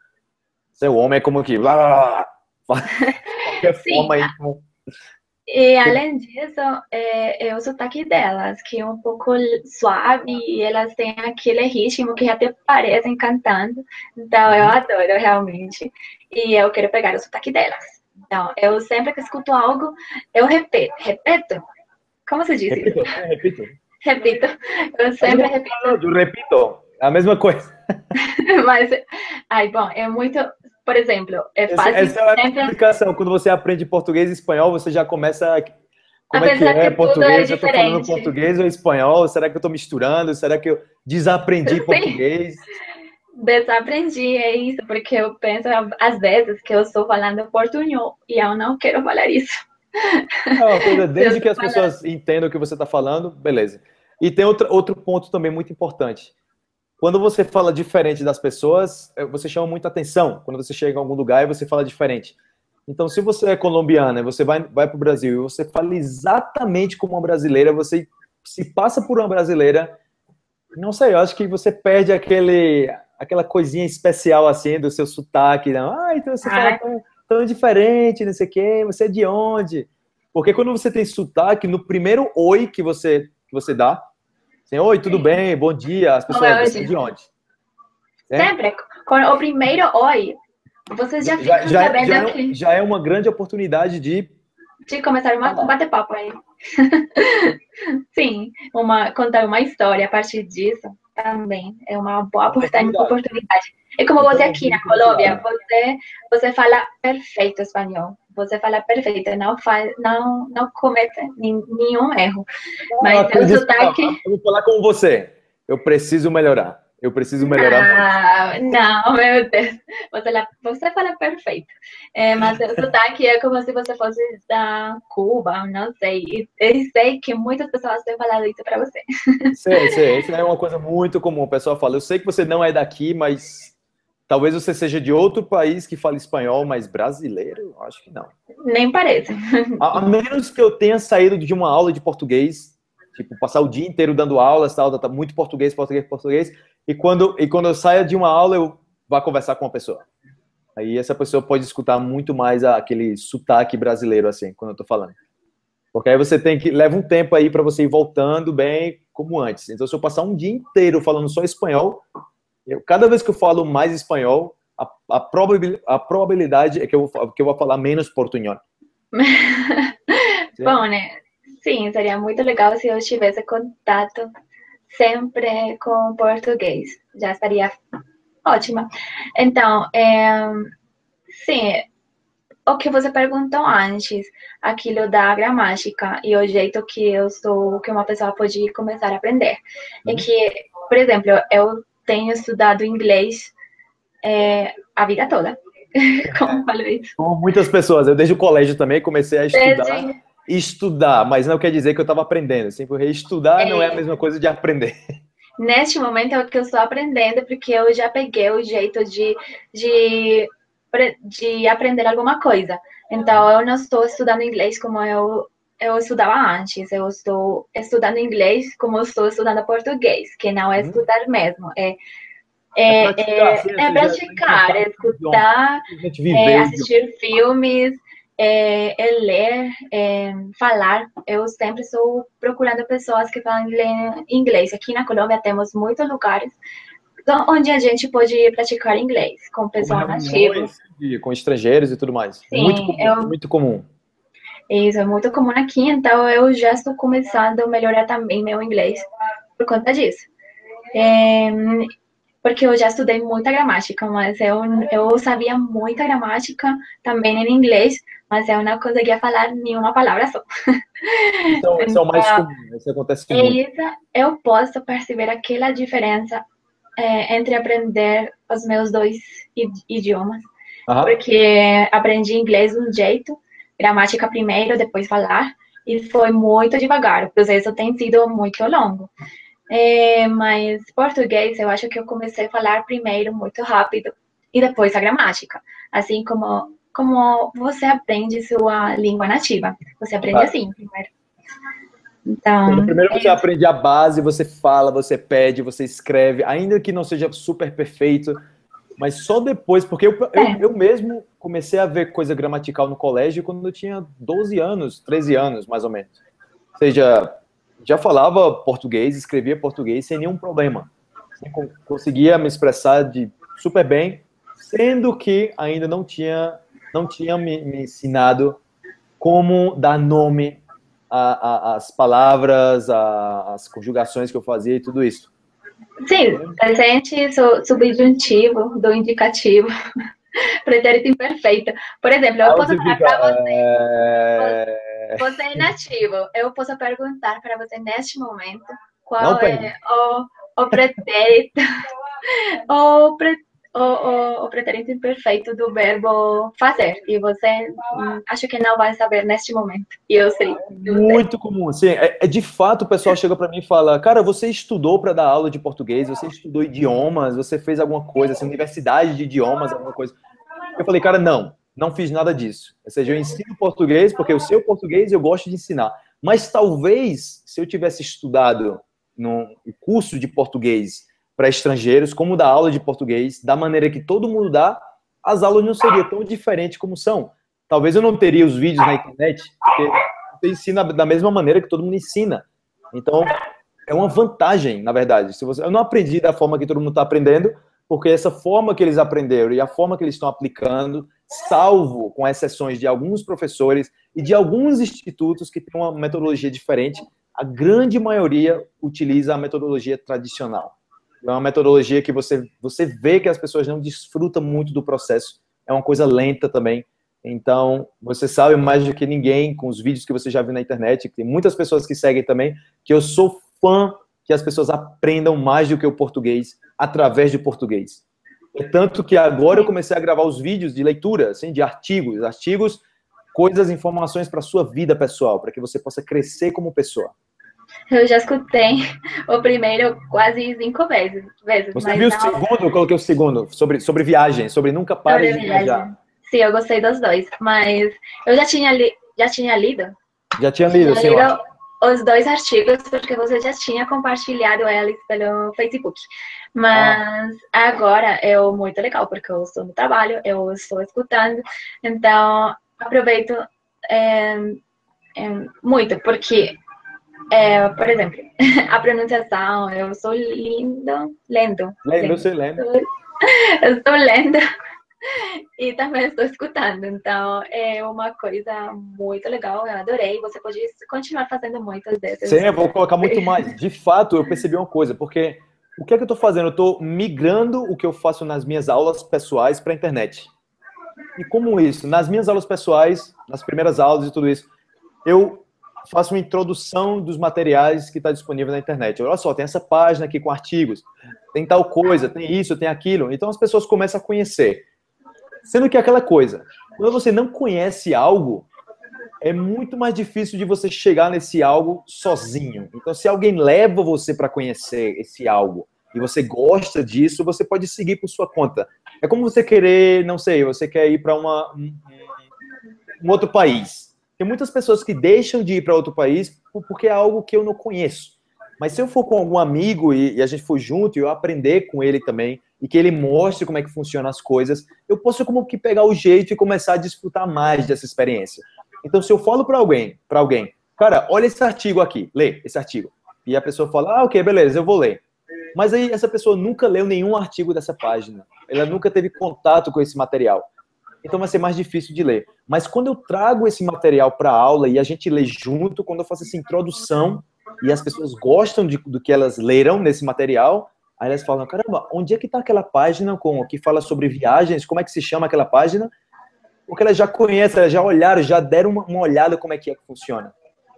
[SPEAKER 1] O homem é como que. Blá, blá, <laughs> qualquer Sim. forma aí.
[SPEAKER 2] E além disso, é, é o sotaque delas, que é um pouco suave, e elas têm aquele ritmo que até parecem cantando. Então, eu uhum. adoro realmente. E eu quero pegar o sotaque delas. Então, eu sempre que escuto algo, eu repito. Repito? Como se diz
[SPEAKER 1] repito, isso? Repito.
[SPEAKER 2] Repito. Eu sempre repito.
[SPEAKER 1] Eu repito. A mesma coisa. <laughs>
[SPEAKER 2] Mas, ai, bom, é muito por exemplo, é fácil.
[SPEAKER 1] Essa, essa é a explicação. Quando você aprende português e espanhol, você já começa. Como Apesar é que é que português? É eu estou falando português ou espanhol? Será que eu estou misturando? Será que eu desaprendi <laughs> português?
[SPEAKER 2] Desaprendi, é isso, porque eu penso às vezes que eu estou falando portunhol e eu não quero falar isso.
[SPEAKER 1] Não, <laughs> desde que as pessoas entendam o que você está falando, beleza. E tem outro, outro ponto também muito importante quando você fala diferente das pessoas, eh, você chama muita atenção. Quando você chega em algum lugar e você fala diferente. Então, se você é colombiana e você vai, vai para o Brasil e você fala exatamente como uma brasileira, você se passa por uma brasileira, não sei, eu acho que você perde aquele, aquela coisinha especial assim do seu sotaque. Não? Ah, então você fala tão, tão diferente, não sei o quê, você é de onde? Porque quando você tem sotaque, no primeiro oi que você, que você dá, Assim, Oi, tudo bem? Bom dia. As pessoas
[SPEAKER 2] é
[SPEAKER 1] você de onde?
[SPEAKER 2] É? Sempre. O primeiro oi, vocês já ficam já, sabendo
[SPEAKER 1] já, é que... Já é uma grande oportunidade de...
[SPEAKER 2] De começar uma, um bate-papo aí. <laughs> Sim, uma, contar uma história a partir disso também é uma boa oportunidade. É como você aqui na Colômbia, você, você fala perfeito espanhol você fala perfeito, não faz, não, não cometa nenhum erro. Mas ah, o sotaque.
[SPEAKER 1] Eu vou falar com você. Eu preciso melhorar. Eu preciso melhorar
[SPEAKER 2] ah, Não, meu Deus. Você, você fala perfeito. É, mas o sotaque é como se você fosse da Cuba, não sei. Eu sei que muitas pessoas têm falado isso para você.
[SPEAKER 1] Sei, sei. Isso é uma coisa muito comum. O pessoal fala, eu sei que você não é daqui, mas Talvez você seja de outro país que fala espanhol, mas brasileiro? Acho que não.
[SPEAKER 2] Nem parece.
[SPEAKER 1] A, a, menos que eu tenha saído de uma aula de português, tipo, passar o dia inteiro dando aulas, tal, tá muito português, português, português, e quando, e quando eu saio de uma aula, eu vá conversar com uma pessoa. Aí essa pessoa pode escutar muito mais aquele sotaque brasileiro, assim, quando eu tô falando. Porque aí você tem que. Leva um tempo aí para você ir voltando bem como antes. Então, se eu passar um dia inteiro falando só espanhol, eu, cada vez que eu falo mais espanhol, a, a, a probabilidade é que eu, que eu vou falar menos portunhol. <laughs>
[SPEAKER 2] Bom, né? Sim, seria muito legal se eu tivesse contato sempre com português. Já estaria ótima. Então, é, sim, o que você perguntou antes, aquilo da gramática e o jeito que eu sou, que uma pessoa pode começar a aprender. É uhum. É que, por exemplo, eu tenho estudado inglês é, a vida toda. <laughs> Como falei isso?
[SPEAKER 1] Como muitas pessoas. Eu desde o colégio também comecei a estudar. Desde... Estudar, mas não quer dizer que eu estava aprendendo. Assim, porque estudar é... não é a mesma coisa de aprender.
[SPEAKER 2] Neste momento é o que eu estou aprendendo, porque eu já peguei o jeito de, de, de aprender alguma coisa. Então, eu não estou estudando inglês como eu, eu estudava antes. Eu estou estudando inglês como eu estou estudando português, que não é uhum. estudar mesmo. É é, é praticar, é, assim, é, praticar, é escutar, é assistir filmes, é, é ler, é, falar. Eu sempre estou procurando pessoas que falam inglês. Aqui na Colômbia temos muitos lugares onde a gente pode praticar inglês com pessoas nativas.
[SPEAKER 1] Com estrangeiros e tudo mais. Sim, muito comum, eu, muito comum.
[SPEAKER 2] Isso, é muito comum aqui, então eu já estou começando a melhorar também meu inglês por conta disso. É, porque eu já estudei muita gramática, mas eu, eu sabia muita gramática também em inglês, mas eu não conseguia falar nenhuma palavra só.
[SPEAKER 1] Então, isso é o mais então, comum, isso acontece muito.
[SPEAKER 2] eu posso perceber aquela diferença é, entre aprender os meus dois idiomas, uhum. porque aprendi inglês de um jeito, gramática primeiro, depois falar, e foi muito devagar, o processo tem sido muito longo. É, mas português, eu acho que eu comecei a falar primeiro muito rápido e depois a gramática. Assim como, como você aprende sua língua nativa. Você aprende assim primeiro.
[SPEAKER 1] Então, primeiro você é aprende a base, você fala, você pede, você escreve, ainda que não seja super perfeito, mas só depois, porque eu, é. eu, eu, mesmo comecei a ver coisa gramatical no colégio quando eu tinha 12 anos, 13 anos, mais ou menos. Ou seja, já falava português, escrevia português sem nenhum problema. Conseguia me expressar de super bem, sendo que ainda não tinha não tinha me, me ensinado como dar nome às palavras, às conjugações que eu fazia e tudo isso.
[SPEAKER 2] Sim, presente subjuntivo do indicativo. <laughs> Pretérito imperfeito. Por exemplo, eu posso falar para você. É... Você é nativo. Eu posso perguntar para você neste momento qual é o, o pretérito, <laughs> o, pre, o, o, pretérito imperfeito do verbo fazer. E você hum, acho que não vai saber neste momento. E eu sei.
[SPEAKER 1] Muito comum. Assim, é, é, de fato, o pessoal chega para mim e fala: Cara, você estudou para dar aula de português, você estudou idiomas, você fez alguma coisa, assim, universidade de idiomas, alguma coisa. Eu falei, cara, não não fiz nada disso. Ou seja, eu ensino português porque eu sei o português e eu gosto de ensinar. Mas talvez, se eu tivesse estudado no curso de português para estrangeiros, como dar aula de português, da maneira que todo mundo dá, as aulas não seriam tão diferentes como são. Talvez eu não teria os vídeos na internet, porque você ensina da mesma maneira que todo mundo ensina. Então, é uma vantagem, na verdade. Se você, eu não aprendi da forma que todo mundo está aprendendo, porque essa forma que eles aprenderam e a forma que eles estão aplicando salvo com exceções de alguns professores e de alguns institutos que têm uma metodologia diferente, a grande maioria utiliza a metodologia tradicional. É uma metodologia que você, você vê que as pessoas não desfrutam muito do processo, é uma coisa lenta também. Então, você sabe mais do que ninguém, com os vídeos que você já viu na internet, tem muitas pessoas que seguem também, que eu sou fã que as pessoas aprendam mais do que o português através de português. É tanto que agora eu comecei a gravar os vídeos de leitura, assim, de artigos, artigos, coisas, informações para sua vida pessoal, para que você possa crescer como pessoa.
[SPEAKER 2] Eu já escutei o primeiro quase cinco vezes.
[SPEAKER 1] Você viu o segundo? Eu coloquei o segundo, sobre, sobre viagem, sobre nunca pare sobre de viagem. viajar.
[SPEAKER 2] Sim, eu gostei dos dois, mas eu já tinha, li... já tinha lido.
[SPEAKER 1] Já tinha lido, sim.
[SPEAKER 2] Lido os dois artigos, porque você já tinha compartilhado eles pelo Facebook. Mas ah. agora é muito legal, porque eu estou no trabalho, eu estou escutando, então aproveito é, é, muito, porque, é, por exemplo, <laughs> a pronunciação, eu estou lindo, lendo.
[SPEAKER 1] Lendo, <laughs> lendo. lendo.
[SPEAKER 2] Eu estou lendo e também estou escutando. Então, é uma coisa muito legal, eu adorei. Você pode continuar fazendo muitas dessas.
[SPEAKER 1] Sim, eu vou colocar muito mais. De fato, eu percebi uma coisa, porque o que é que eu estou fazendo? Eu estou migrando o que eu faço nas minhas aulas pessoais para a internet. E como isso? Nas minhas aulas pessoais, nas primeiras aulas e tudo isso, eu faço uma introdução dos materiais que está disponível na internet. Olha só, tem essa página aqui com artigos, tem tal coisa, tem isso, tem aquilo. Então as pessoas começam a conhecer. Sendo que é aquela coisa, quando você não conhece algo, é muito mais difícil de você chegar nesse algo sozinho. Então, se alguém leva você para conhecer esse algo e você gosta disso, você pode seguir por sua conta. É como você querer, não sei, você quer ir para um, um outro país. Tem muitas pessoas que deixam de ir para outro país porque é algo que eu não conheço. Mas se eu for com algum amigo e, e, a gente for junto e eu aprender com ele também, e que ele mostre como é que funcionam as coisas, eu posso como que pegar o jeito e começar a desfrutar mais dessa experiência. Então, se eu falo para alguém, para alguém, cara, olha esse artigo aqui, lê esse artigo. E a pessoa fala, ah, ok, beleza, eu vou ler. Mas aí essa pessoa nunca leu nenhum artigo dessa página. Ela nunca teve contato com esse material. Então vai ser mais difícil de ler. Mas quando eu trago esse material para a aula e a gente lê junto, quando eu faço essa introdução e as pessoas gostam de, do que elas leram nesse material, aí elas falam, caramba, onde é que está aquela página com que fala sobre viagens? Como é que se chama aquela página? Porque elas já conhecem, elas já olharam, já deram uma, uma olhada como é que, é que funciona.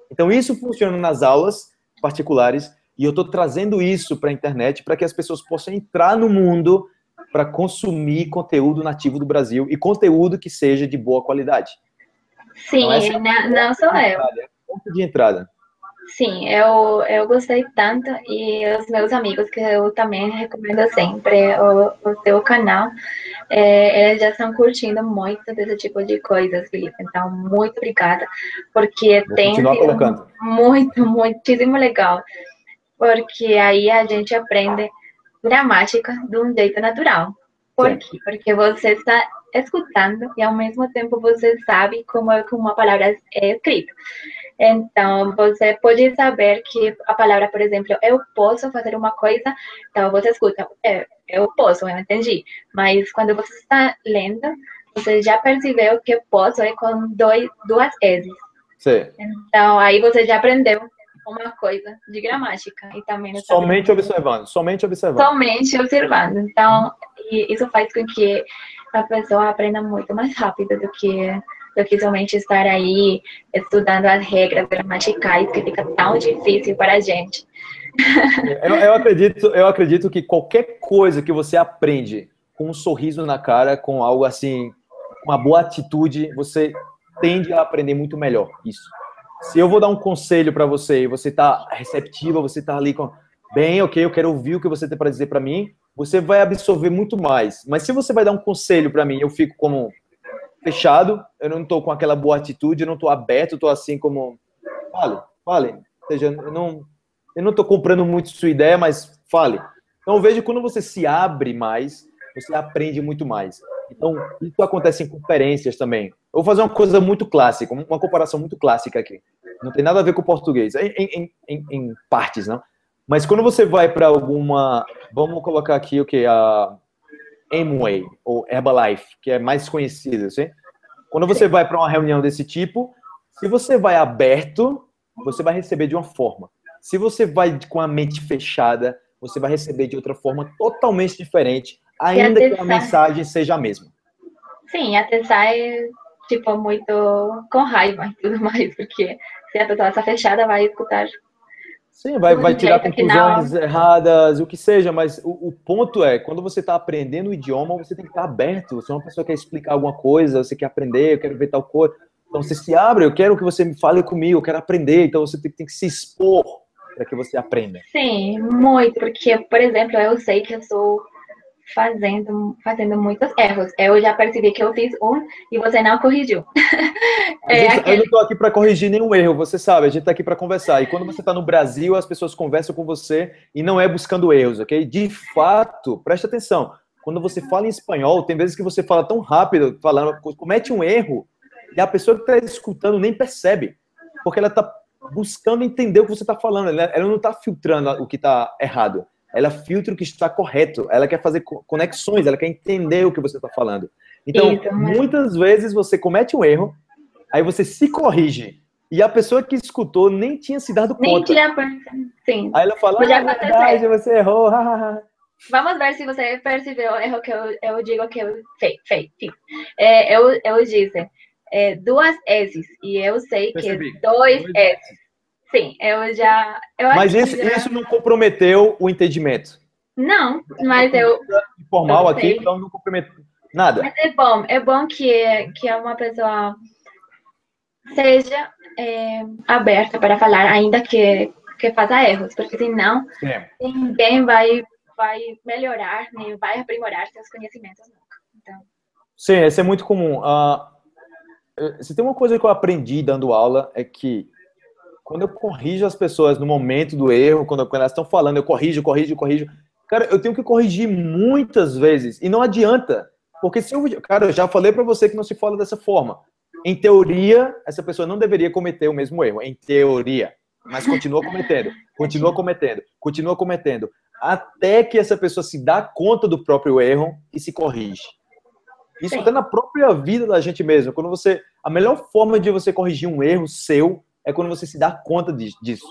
[SPEAKER 1] Então isso funciona nas aulas particulares e eu estou trazendo isso para a internet para que as pessoas possam entrar no mundo para consumir conteúdo nativo do Brasil e conteúdo que seja de boa qualidade.
[SPEAKER 2] Sim, então, não, não sou eu.
[SPEAKER 1] Ponto de entrada.
[SPEAKER 2] Sim, eu, eu gostei tanto e os meus amigos, que eu também recomendo sempre o, o seu canal, é, eles já estão curtindo muito desse tipo de coisas, Felipe. Então, muito obrigada, porque Vou tem sido muito, muitíssimo legal, porque aí a gente aprende gramática de um jeito natural. Por Sim. quê? Porque você está escutando e ao mesmo tempo você sabe como é que uma palavra é escrita. Então, você pode saber que a palavra, por exemplo, eu posso fazer uma coisa, então você escuta, é, eu posso, eu entendi. Mas quando você está lendo, você já percebeu que posso é com dois, duas S's.
[SPEAKER 1] Sim.
[SPEAKER 2] Então, aí você já aprendeu uma coisa de gramática e também
[SPEAKER 1] somente observando, somente observando.
[SPEAKER 2] Somente observando. Então, isso faz com que a pessoa aprenda muito mais rápido do que do que somente estar aí estudando as regras gramaticais que fica tão difícil para a gente.
[SPEAKER 1] Eu, eu, acredito, eu acredito que qualquer coisa que você aprende com um sorriso na cara, com algo assim, uma boa atitude, você tende a aprender muito melhor isso. Se eu vou dar um conselho para você e você está receptiva, você está ali com bem, ok, eu quero ouvir o que você tem para dizer para mim, você vai absorver muito mais. Mas se você vai dar um conselho para mim, eu fico como fechado, eu não estou com aquela boa atitude, eu não estou aberto, estou assim como fale, fale. Ou seja, eu não eu não estou comprando muito sua ideia, mas fale. Então que quando você se abre mais, você aprende muito mais. Então, isso acontece em conferências também. Eu vou fazer uma coisa muito clássica, uma comparação muito clássica aqui. Não tem nada a ver com português, em, em, em, partes, não. Mas quando você vai para alguma, vamos colocar aqui o que a Amway ou Herbalife, que é mais conhecida, assim. Quando você vai para uma reunião desse tipo, se você vai aberto, você vai receber de uma forma. Se você vai com a mente fechada, você vai receber de outra forma totalmente diferente, ainda que a mensagem seja a mesma.
[SPEAKER 2] Sim, até sai tipo muito com raiva e tudo <laughs> mais, porque se a pessoa está fechada, vai escutar
[SPEAKER 1] Sim, vai, vai tirar conclusões erradas, o que seja, mas o, o ponto é, quando você está aprendendo o idioma, você tem que estar aberto. Se uma pessoa quer explicar alguma coisa, você quer aprender, eu quero ver tal coisa. Então você se abre, eu quero que você me fale comigo, eu quero aprender. Então você tem, tem que se expor para que você aprenda.
[SPEAKER 2] Sim, muito, porque, por exemplo, eu sei que eu sou fazendo, fazendo muitos erros. Eu já percebi que eu fiz um e você não corrigiu. <laughs>
[SPEAKER 1] é gente. Eu não estou aqui para corrigir nenhum erro, você sabe, a gente está aqui para conversar. E quando você está no Brasil, as pessoas conversam com você e não é buscando erros, ok? De fato, preste atenção. Quando você fala em espanhol, tem vezes que você fala tão rápido, falando, comete um erro, e a pessoa que está escutando nem percebe, porque ela está buscando entender o que você está falando, ela não está filtrando o que está errado ela filtra o que está correto, ela quer fazer conexões, ela quer entender o que você está falando. Então, Isso, mas... muitas vezes você comete um erro, aí você se corrige. E a pessoa que escutou nem tinha se dado conta. Nem tinha, sim. Aí ela fala, ah, é verdade, você errou.
[SPEAKER 2] Vamos ver se você percebeu o erro que eu, eu digo que eu fiz. É, eu, eu disse é, duas S's e eu sei Percebi. que dois, dois S's. Sim, eu já. Eu
[SPEAKER 1] mas isso, já... isso não comprometeu o entendimento?
[SPEAKER 2] Não, mas eu.
[SPEAKER 1] Formal aqui, então não comprometeu nada.
[SPEAKER 2] Mas é bom, é bom que, que uma pessoa seja é, aberta para falar, ainda que, que faça erros, porque senão Sim. ninguém vai, vai melhorar, nem vai aprimorar seus conhecimentos nunca. Então...
[SPEAKER 1] Sim, isso é muito comum. Uh, se tem uma coisa que eu aprendi dando aula é que quando eu corrijo as pessoas no momento do erro, quando, quando elas estão falando, eu corrijo, corrijo, corrijo. Cara, eu tenho que corrigir muitas vezes. E não adianta, porque se eu, cara, eu já falei para você que não se fala dessa forma. Em teoria, essa pessoa não deveria cometer o mesmo erro, em teoria, mas continua cometendo, continua cometendo, continua cometendo, até que essa pessoa se dá conta do próprio erro e se corrige. Isso até na própria vida da gente mesmo. Quando você, a melhor forma de você corrigir um erro seu é quando você se dá conta disso.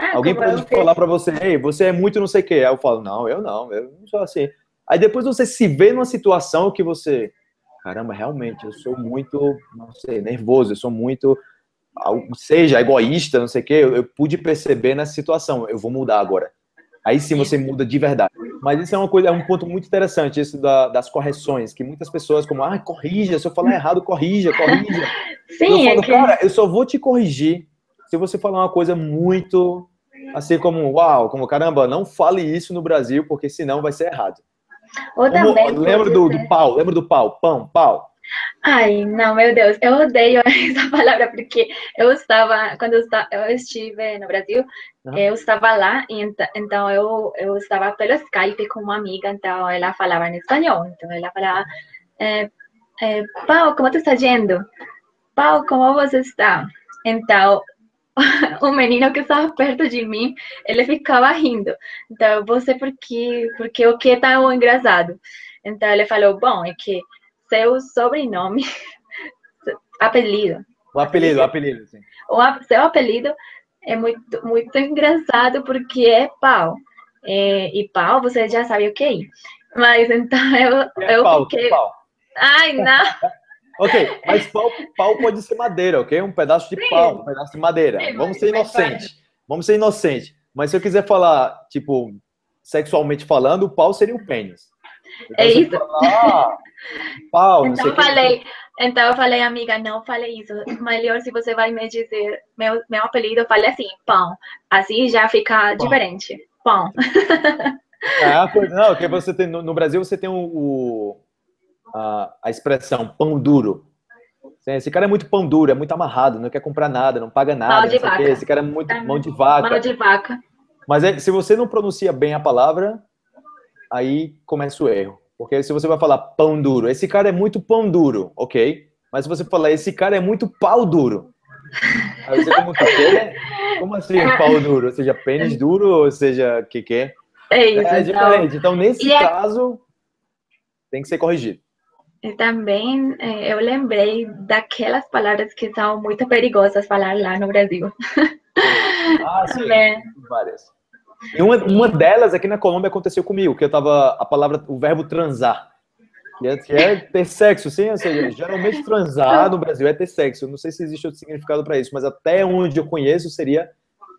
[SPEAKER 1] Ah, Alguém pode falar para você, ei, você é muito não sei o quê. Aí eu falo, não, eu não, eu não sou assim. Aí depois você se vê numa situação que você, caramba, realmente, eu sou muito, não sei, nervoso, eu sou muito, seja egoísta, não sei o quê, eu, eu pude perceber nessa situação, eu vou mudar agora. Aí sim você muda de verdade. Mas isso é uma coisa, é um ponto muito interessante, esse da, das correções, que muitas pessoas, como, ah, corrija, se eu falar errado, corrija, corrija. <laughs> Sim, eu falo, é que... cara, eu só vou te corrigir se você falar uma coisa muito assim como, uau, como caramba, não fale isso no Brasil, porque senão vai ser errado. Ou como, também, lembra do, do pau, lembra do pau, pão, pau.
[SPEAKER 2] Ai, não, meu Deus, eu odeio <laughs> essa palavra porque eu estava, quando eu, estava, eu estive no Brasil, uhum. eu estava lá, então eu, eu estava pelo Skype com uma amiga, então ela falava em espanhol, então ela falava, é, é, Pau, como tu está indo? Pau, como você está? Então, o <laughs> menino que estava perto de mim, ele ficava rindo. Então, você, porque, porque o que tão engraçado? Então, ele falou, bom, é que seu sobrenome, <laughs> apelido.
[SPEAKER 1] O apelido, o apelido, sim.
[SPEAKER 2] O seu apelido é muito, muito engraçado porque é pau. É, e pau, você já sabe o que é. Mas então eu, é eu pau, fiquei. Pau. Ai, não! <laughs>
[SPEAKER 1] ok, mas pau, pau pode ser madeira, ok? Um pedaço de Sim. pau, um pedaço de madeira. Sim, Vamos ser inocentes. Vamos ser inocentes. Mas se eu quiser falar, tipo, sexualmente falando, o pau seria o pênis.
[SPEAKER 2] Então, é isso. Fala, ah, pau, então eu falei, que... então eu falei, amiga, não falei isso. Melhor se você vai me dizer meu, meu apelido, fale assim, pão. Assim já fica pão. diferente. Pão.
[SPEAKER 1] É, não, que você tem, no, Brasil você tem o, o a, a, expressão pão duro. Esse cara é muito pão duro, é muito amarrado, não quer comprar nada, não paga nada. De vaca. Esse cara é muito é mão de vaca.
[SPEAKER 2] Mão de vaca.
[SPEAKER 1] Mas é, se você não pronuncia bem a palavra, aí começa o erro. Porque se você vai falar pão duro, esse cara é muito pão duro, ok? Mas se você falar, esse cara é muito pau duro. Aí você como, que como assim pau duro? Ou seja, pênis duro, ou seja, o que que é?
[SPEAKER 2] É isso. É
[SPEAKER 1] então. diferente. Então, nesse é caso, tem que ser corrigido.
[SPEAKER 2] E também é, eu lembrei daquelas palavras que são muito perigosas falar lá no Brasil.
[SPEAKER 1] Ah, sim. <laughs> Várias. E uma, uma delas aqui na Colômbia aconteceu comigo, que eu tava a palavra, o verbo transar. Que é, que é ter sexo, sim, ou seja, geralmente transar no Brasil é ter sexo. Eu não sei se existe outro significado para isso, mas até onde eu conheço seria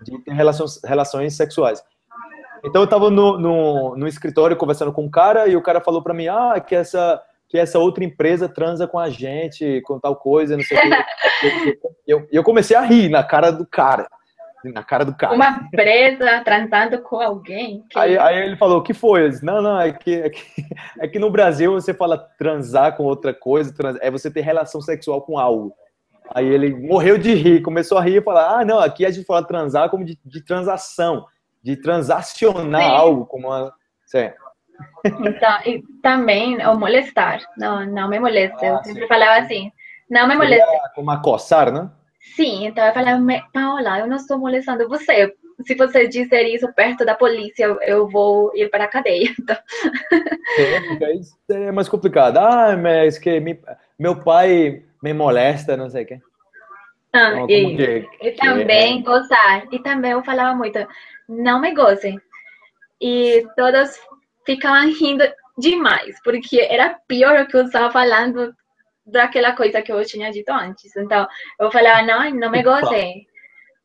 [SPEAKER 1] de ter relações, relações sexuais. Então eu estava no, no, no, escritório conversando com um cara e o cara falou para mim, ah, que essa, que essa outra empresa transa com a gente, com tal coisa, não sei o que. <laughs> Eu, eu comecei a rir na cara do cara na cara do cara.
[SPEAKER 2] Uma presa transando com alguém.
[SPEAKER 1] Que... Aí, aí, ele falou, o que foi? Eu disse, não, não, é que, é, que, <laughs> é que no Brasil você fala transar com outra coisa, trans, é você ter relação sexual com algo. Aí ele morreu de rir, começou a rir e falar, ah, não, aqui a gente fala transar como de, de transação, de transacionar Sim. algo, como uma... Sim.
[SPEAKER 2] Então, e também o molestar, não, não me molesta, ah, eu sempre sim. falava assim, não me molesta.
[SPEAKER 1] Como acossar, né?
[SPEAKER 2] Sim, então eu falei, Paola, eu não estou molestando você, se você disser isso perto da polícia, eu vou ir para a cadeia. <laughs> Então...
[SPEAKER 1] É, é mais complicado. Ah, mas que me, meu pai me molesta, não sei o quê.
[SPEAKER 2] Ah, e, que, e também que... gozar. E também eu falava muito, não me gozem. E todos ficavam rindo demais, porque era pior o que eu estava falando daquela coisa que eu tinha dito antes. Então, eu falava, não, não me gozem.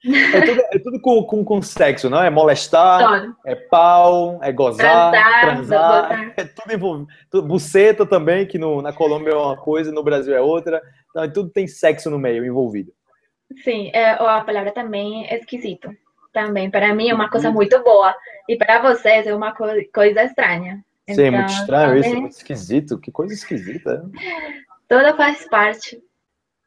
[SPEAKER 1] É tudo, é tudo com, com, com, sexo, não? É molestar, é pau, é gozar, transar, transar <laughs> é tudo envolvido. Buceta também, que no, na Colômbia é uma coisa, no Brasil é outra. Então, tudo tem sexo no meio envolvido.
[SPEAKER 2] Sim, é, a palavra também é esquisito. Também, para mim é uma coisa muito boa. E para vocês é uma co coisa estranha.
[SPEAKER 1] Sim, é muito então, estranho também... isso, é muito esquisito. Que coisa esquisita.
[SPEAKER 2] Toda faz parte.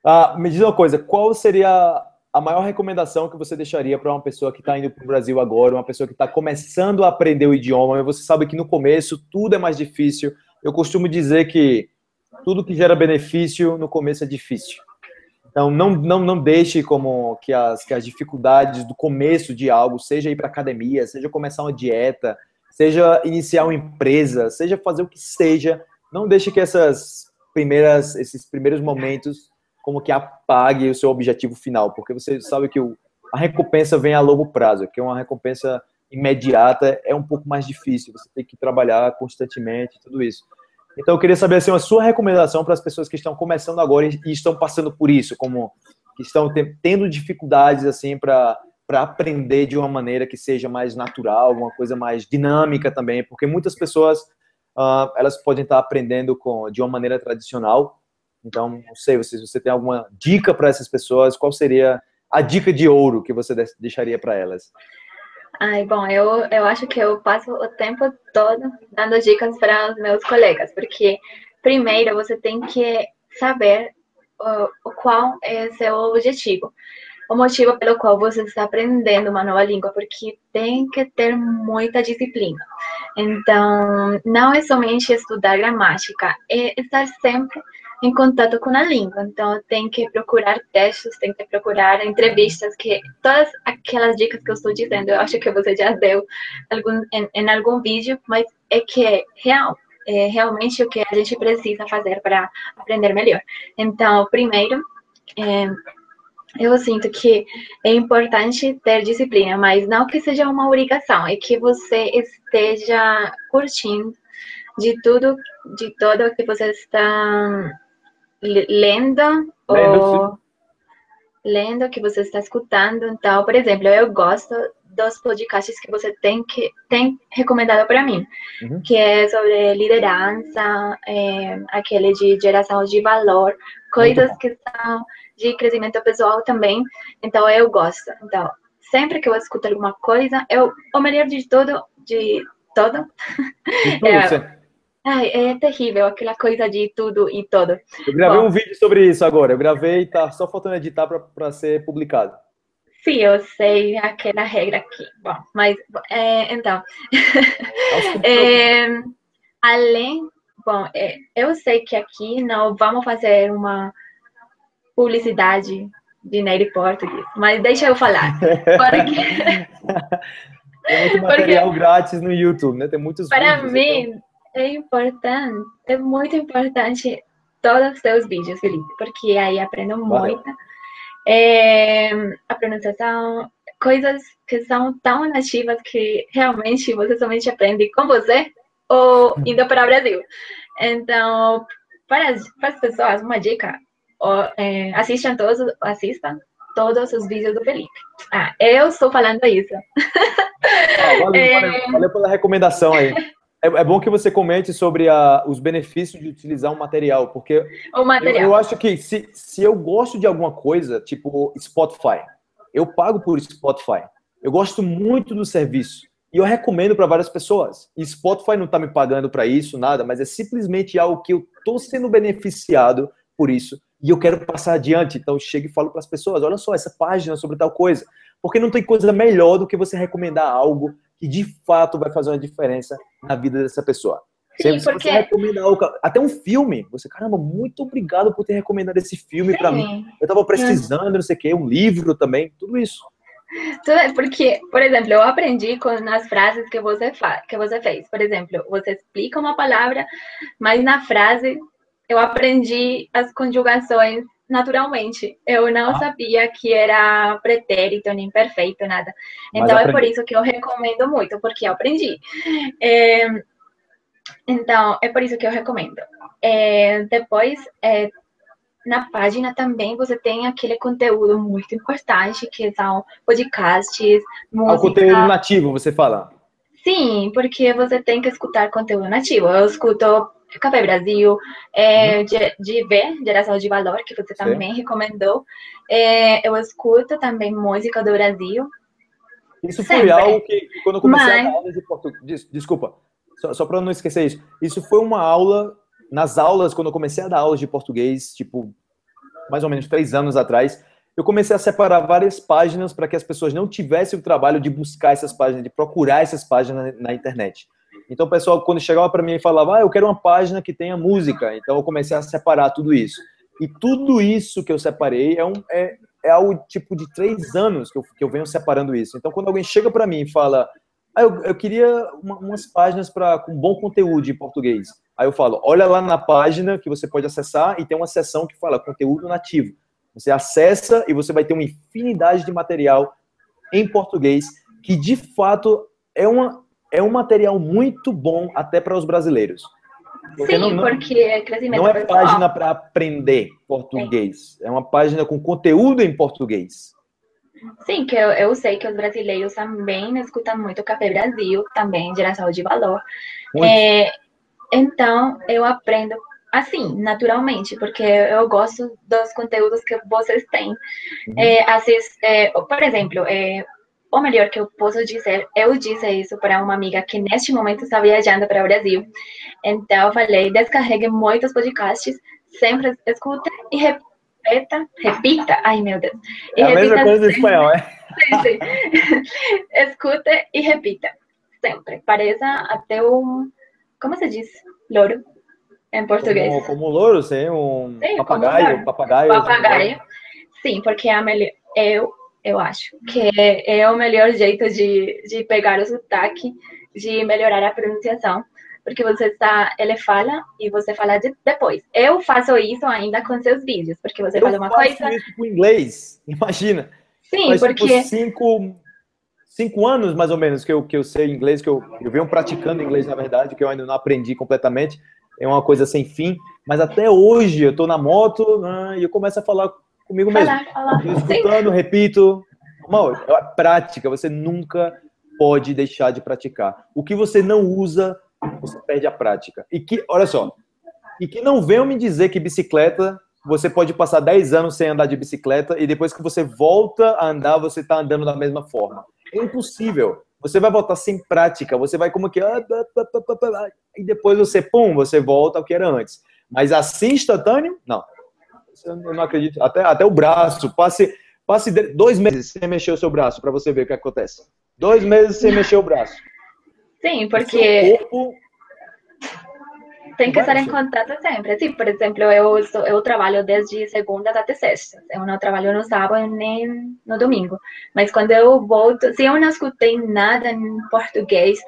[SPEAKER 1] Ah, me diz uma coisa, qual seria a maior recomendação que você deixaria para uma pessoa que está indo para o Brasil agora, uma pessoa que está começando a aprender o idioma, você sabe que no começo tudo é mais difícil. Eu costumo dizer que tudo que gera benefício no começo é difícil. Então, não, não, não deixe como que as, que as dificuldades do começo de algo, seja ir para academia, seja começar uma dieta, seja iniciar uma empresa, seja fazer o que seja, não deixe que essas primeiras, esses primeiros momentos como que apague o seu objetivo final, porque você sabe que o, a recompensa vem a longo prazo, que é uma recompensa imediata é um pouco mais difícil, você tem que trabalhar constantemente, tudo isso. Então eu queria saber assim, a sua recomendação para as pessoas que estão começando agora e estão passando por isso, como que estão tendo dificuldades assim para para aprender de uma maneira que seja mais natural, uma coisa mais dinâmica também, porque muitas pessoas uh, elas podem estar aprendendo com, de uma maneira tradicional. Então, não sei se você tem alguma dica para essas pessoas, qual seria a dica de ouro que você deixaria para elas?
[SPEAKER 2] Ai, bom, eu, eu acho que eu passo o tempo todo dando dicas para os meus colegas, porque primeiro você tem que saber o, qual é seu objetivo, o motivo pelo qual você está aprendendo uma nova língua, porque tem que ter muita disciplina. Então, não é somente estudar gramática, é estar sempre em contato com a língua. Então, tem que procurar textos, tem que procurar entrevistas, que todas aquelas dicas que eu estou dizendo, eu acho que você já deu algum, em, em algum vídeo, mas é que é real. É realmente o que a gente precisa fazer para aprender melhor. Então, primeiro, é, eu sinto que é importante ter disciplina, mas não que seja uma obrigação, é que você esteja curtindo de tudo, de todo que você está lendo ou lendo que você está escutando. Então, por exemplo, eu gosto dos podcasts que você tem que tem recomendado para mim, uhum. que é sobre liderança, é, aquele de geração de valor, coisas que são de crescimento pessoal também. Então, eu gosto. Então, sempre que eu escuto alguma coisa, eu o melhor de tudo, de todo, <laughs> é, Ai, é terrível aquela coisa de tudo e todo.
[SPEAKER 1] Eu gravei Bom, um vídeo sobre isso agora. Eu gravei e tá só faltando editar para ser publicado.
[SPEAKER 2] Sim, eu sei aquela regra aqui. Bom, mas é, então. <laughs> é, além. Bom, é, eu sei que aqui não vamos fazer uma publicidade de Nery Português, mas deixa eu falar. Porque... <laughs>
[SPEAKER 1] Tem muito material porque, grátis no YouTube, né? Tem muitos
[SPEAKER 2] Para vídeos, mim, então é importante, é muito importante todos os seus vídeos, Felipe, porque aí aprendo muito. É, a pronunciação, coisas que são tão nativas que realmente você somente aprende com você ou indo para o Brasil. Então, para as, para as pessoas, uma dica, ó, é, assistam todos, assistam todos os vídeos do Felipe. Ah, eu estou falando isso.
[SPEAKER 1] Ah, valeu, <laughs> é... valeu, valeu pela recomendação aí. É, é, bom que você comente sobre a, os benefícios de utilizar um material, porque
[SPEAKER 2] o material.
[SPEAKER 1] Eu, eu, acho que se, se eu gosto de alguma coisa, tipo Spotify, eu pago por Spotify. Eu gosto muito do serviço e eu recomendo para várias pessoas. E Spotify não está me pagando para isso, nada, mas é simplesmente algo que eu estou sendo beneficiado por isso e eu quero passar adiante. Então chego e falo para as pessoas: olha só, essa página sobre tal coisa. Porque não tem coisa melhor do que você recomendar algo que de fato vai fazer uma diferença na vida dessa pessoa.
[SPEAKER 2] Sim, se porque... você
[SPEAKER 1] recomendar até um filme, você, caramba, muito obrigado por ter recomendado esse filme para mim. Eu tava precisando, não sei o quê, um livro também, tudo isso.
[SPEAKER 2] Porque, por exemplo, eu aprendi com as frases que você, que você fez. Por exemplo, você explica uma palavra, mas na frase eu aprendi as conjugações naturalmente. Eu não ah. sabia que era pretérito, nem perfeito, nada. Então é por isso que eu recomendo muito, porque eu aprendi. É, então, é por isso que eu recomendo. É, depois, é, na página também você tem aquele conteúdo muito importante, que são podcasts, música.
[SPEAKER 1] O conteúdo nativo, você fala?
[SPEAKER 2] Sim, porque você tem que escutar conteúdo nativo. Eu escuto Café Brasil, é, uhum. de, de ver, Geração de Valor, que você também Sim. recomendou. É, eu escuto também música do Brasil.
[SPEAKER 1] Isso foi Sempre. algo que, quando eu comecei Mas... a aula de português, desculpa, só, só para não esquecer isso, isso foi uma aula, nas aulas, quando eu comecei a dar aulas de português, tipo, mais ou menos três anos atrás, eu comecei a separar várias páginas para que as pessoas não tivessem o trabalho de buscar essas páginas, de procurar essas páginas na, internet. Então, o pessoal, quando chegava para mim e falava, ah, eu quero uma página que tenha música. Então, eu comecei a separar tudo isso. E tudo isso que eu separei é, um, é, é algo tipo de três anos que eu, que eu venho separando isso. Então, quando alguém chega para mim e fala, ah, eu, eu queria uma, umas páginas pra, com bom conteúdo em português. Aí eu falo, olha lá na página que você pode acessar e tem uma seção que fala conteúdo nativo. Você acessa e você vai ter uma infinidade de material em português que de fato é uma, é um material muito bom até para os brasileiros.
[SPEAKER 2] Porque Sim, não, não, porque é
[SPEAKER 1] Não é página para aprender português, é. é uma página com conteúdo em português.
[SPEAKER 2] Sim, que eu, eu sei que os brasileiros também escutam muito Café Brasil, também Geração de Valor. É, então, eu aprendo assim, naturalmente, porque eu gosto dos conteúdos que vocês têm. Uhum. É, assist, é, por exemplo, é, ou melhor que eu posso dizer, eu disse isso para uma amiga que neste momento está viajando para o Brasil. Então eu falei, descarregue muitos podcasts, sempre escuta e repita, repita, ai meu Deus.
[SPEAKER 1] E é a mesma coisa do espanhol, é? <laughs> Sim, sim. <laughs>
[SPEAKER 2] Escuta e repita, sempre. Pareça até um, como se diz? Louro, em português.
[SPEAKER 1] Como, como louro, sim, um sim, papagaio, papagaio.
[SPEAKER 2] Papagaio, sim, porque é a melhor, eu eu acho, que é, é o melhor jeito de, de pegar o sotaque, de melhorar a pronunciação, porque você está, ele fala e você fala de, depois. Eu faço isso ainda com seus vídeos, porque você eu fala uma coisa. Eu
[SPEAKER 1] faço isso com inglês, <laughs> imagina.
[SPEAKER 2] Sim, Faz, tipo, porque.
[SPEAKER 1] Tipo, cinco, cinco anos mais ou menos que eu, que eu sei inglês, que eu, eu venho praticando inglês, na verdade, que eu ainda não aprendi completamente. É uma coisa sem fim, mas até hoje eu estou na moto né, e eu começo a falar comigo falar, mesmo. Falar. Escutando, Sim. repito. Mal, é prática, você nunca pode deixar de praticar. O que você não usa, você perde a prática. E que, olha só, e que não venham me dizer que bicicleta, você pode passar 10 anos sem andar de bicicleta e depois que você volta a andar, você está andando da mesma forma. É impossível. Você vai voltar sem prática, você vai como que. Ah, e depois você, pum, você volta ao que era antes. Mas assim instantâneo, não. Eu não acredito. Até, até o braço. Passe, passe dois meses sem mexer o seu braço para você ver o que acontece. Dois meses sem mexer o braço.
[SPEAKER 2] Sim, porque. Corpo... Tem que estar em contato sempre. Sim, por exemplo, eu, eu trabalho desde segunda até sexta. Eu não trabalho no sábado nem no domingo. Mas quando eu volto, se eu não escutei nada em português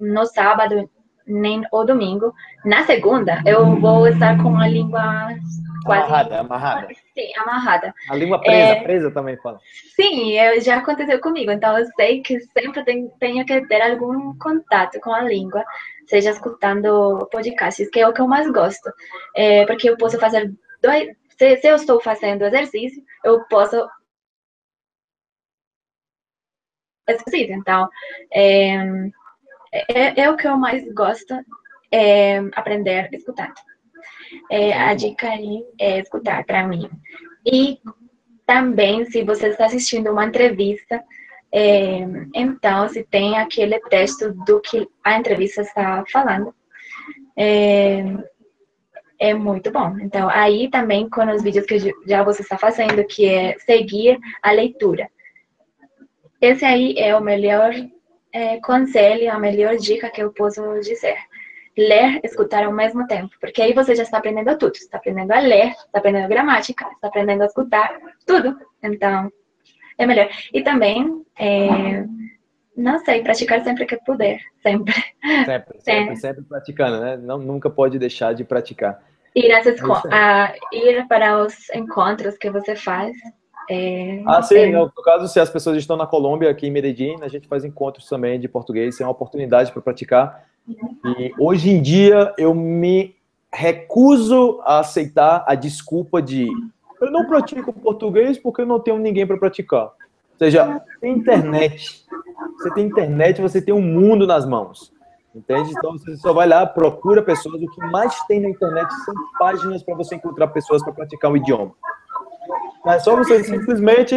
[SPEAKER 2] no sábado nem o domingo, na segunda eu vou estar com a língua
[SPEAKER 1] quase. Amarrada, amarrada.
[SPEAKER 2] Sim, amarrada.
[SPEAKER 1] A língua presa, é... presa também fala.
[SPEAKER 2] Sim, já aconteceu comigo, então eu sei que sempre tem, tenho que ter algum contato com a língua, seja escutando podcasts, que é o que eu mais gosto. É, porque eu posso fazer dois. Se, se eu estou fazendo exercício, eu posso exercício. Então, é, é, é, o que eu mais gosto, é aprender escutando. É, a dica aí é escutar para mim. E também, se você está assistindo uma entrevista, é, então, se tem aquele texto do que a entrevista está falando, é, é muito bom. Então, aí também com os vídeos que já você está fazendo, que é seguir a leitura. Esse aí é o melhor é, conselho, a melhor dica que eu posso dizer ler, escutar ao mesmo tempo, porque aí você já está aprendendo tudo. Está aprendendo a ler, está aprendendo gramática, está aprendendo a escutar, tudo. Então, é melhor. E também, é, não sei, praticar sempre que puder, sempre.
[SPEAKER 1] Sempre, sempre, é. sempre praticando, né? Não, nunca pode deixar de praticar.
[SPEAKER 2] Ir, a, ir para os encontros que você faz. É,
[SPEAKER 1] ah, sim, é... no caso, se as pessoas estão na Colômbia, aqui em Medellín, a gente faz encontros também de português, é uma oportunidade para praticar. E hoje em dia eu me recuso a aceitar a desculpa de eu não pratico português porque eu não tenho ninguém para praticar. Ou seja, tem internet. Você tem internet, você tem um mundo nas mãos. Entende? Então você só vai lá, procura pessoas. O que mais tem na internet são páginas para você encontrar pessoas para praticar o idioma. É só você simplesmente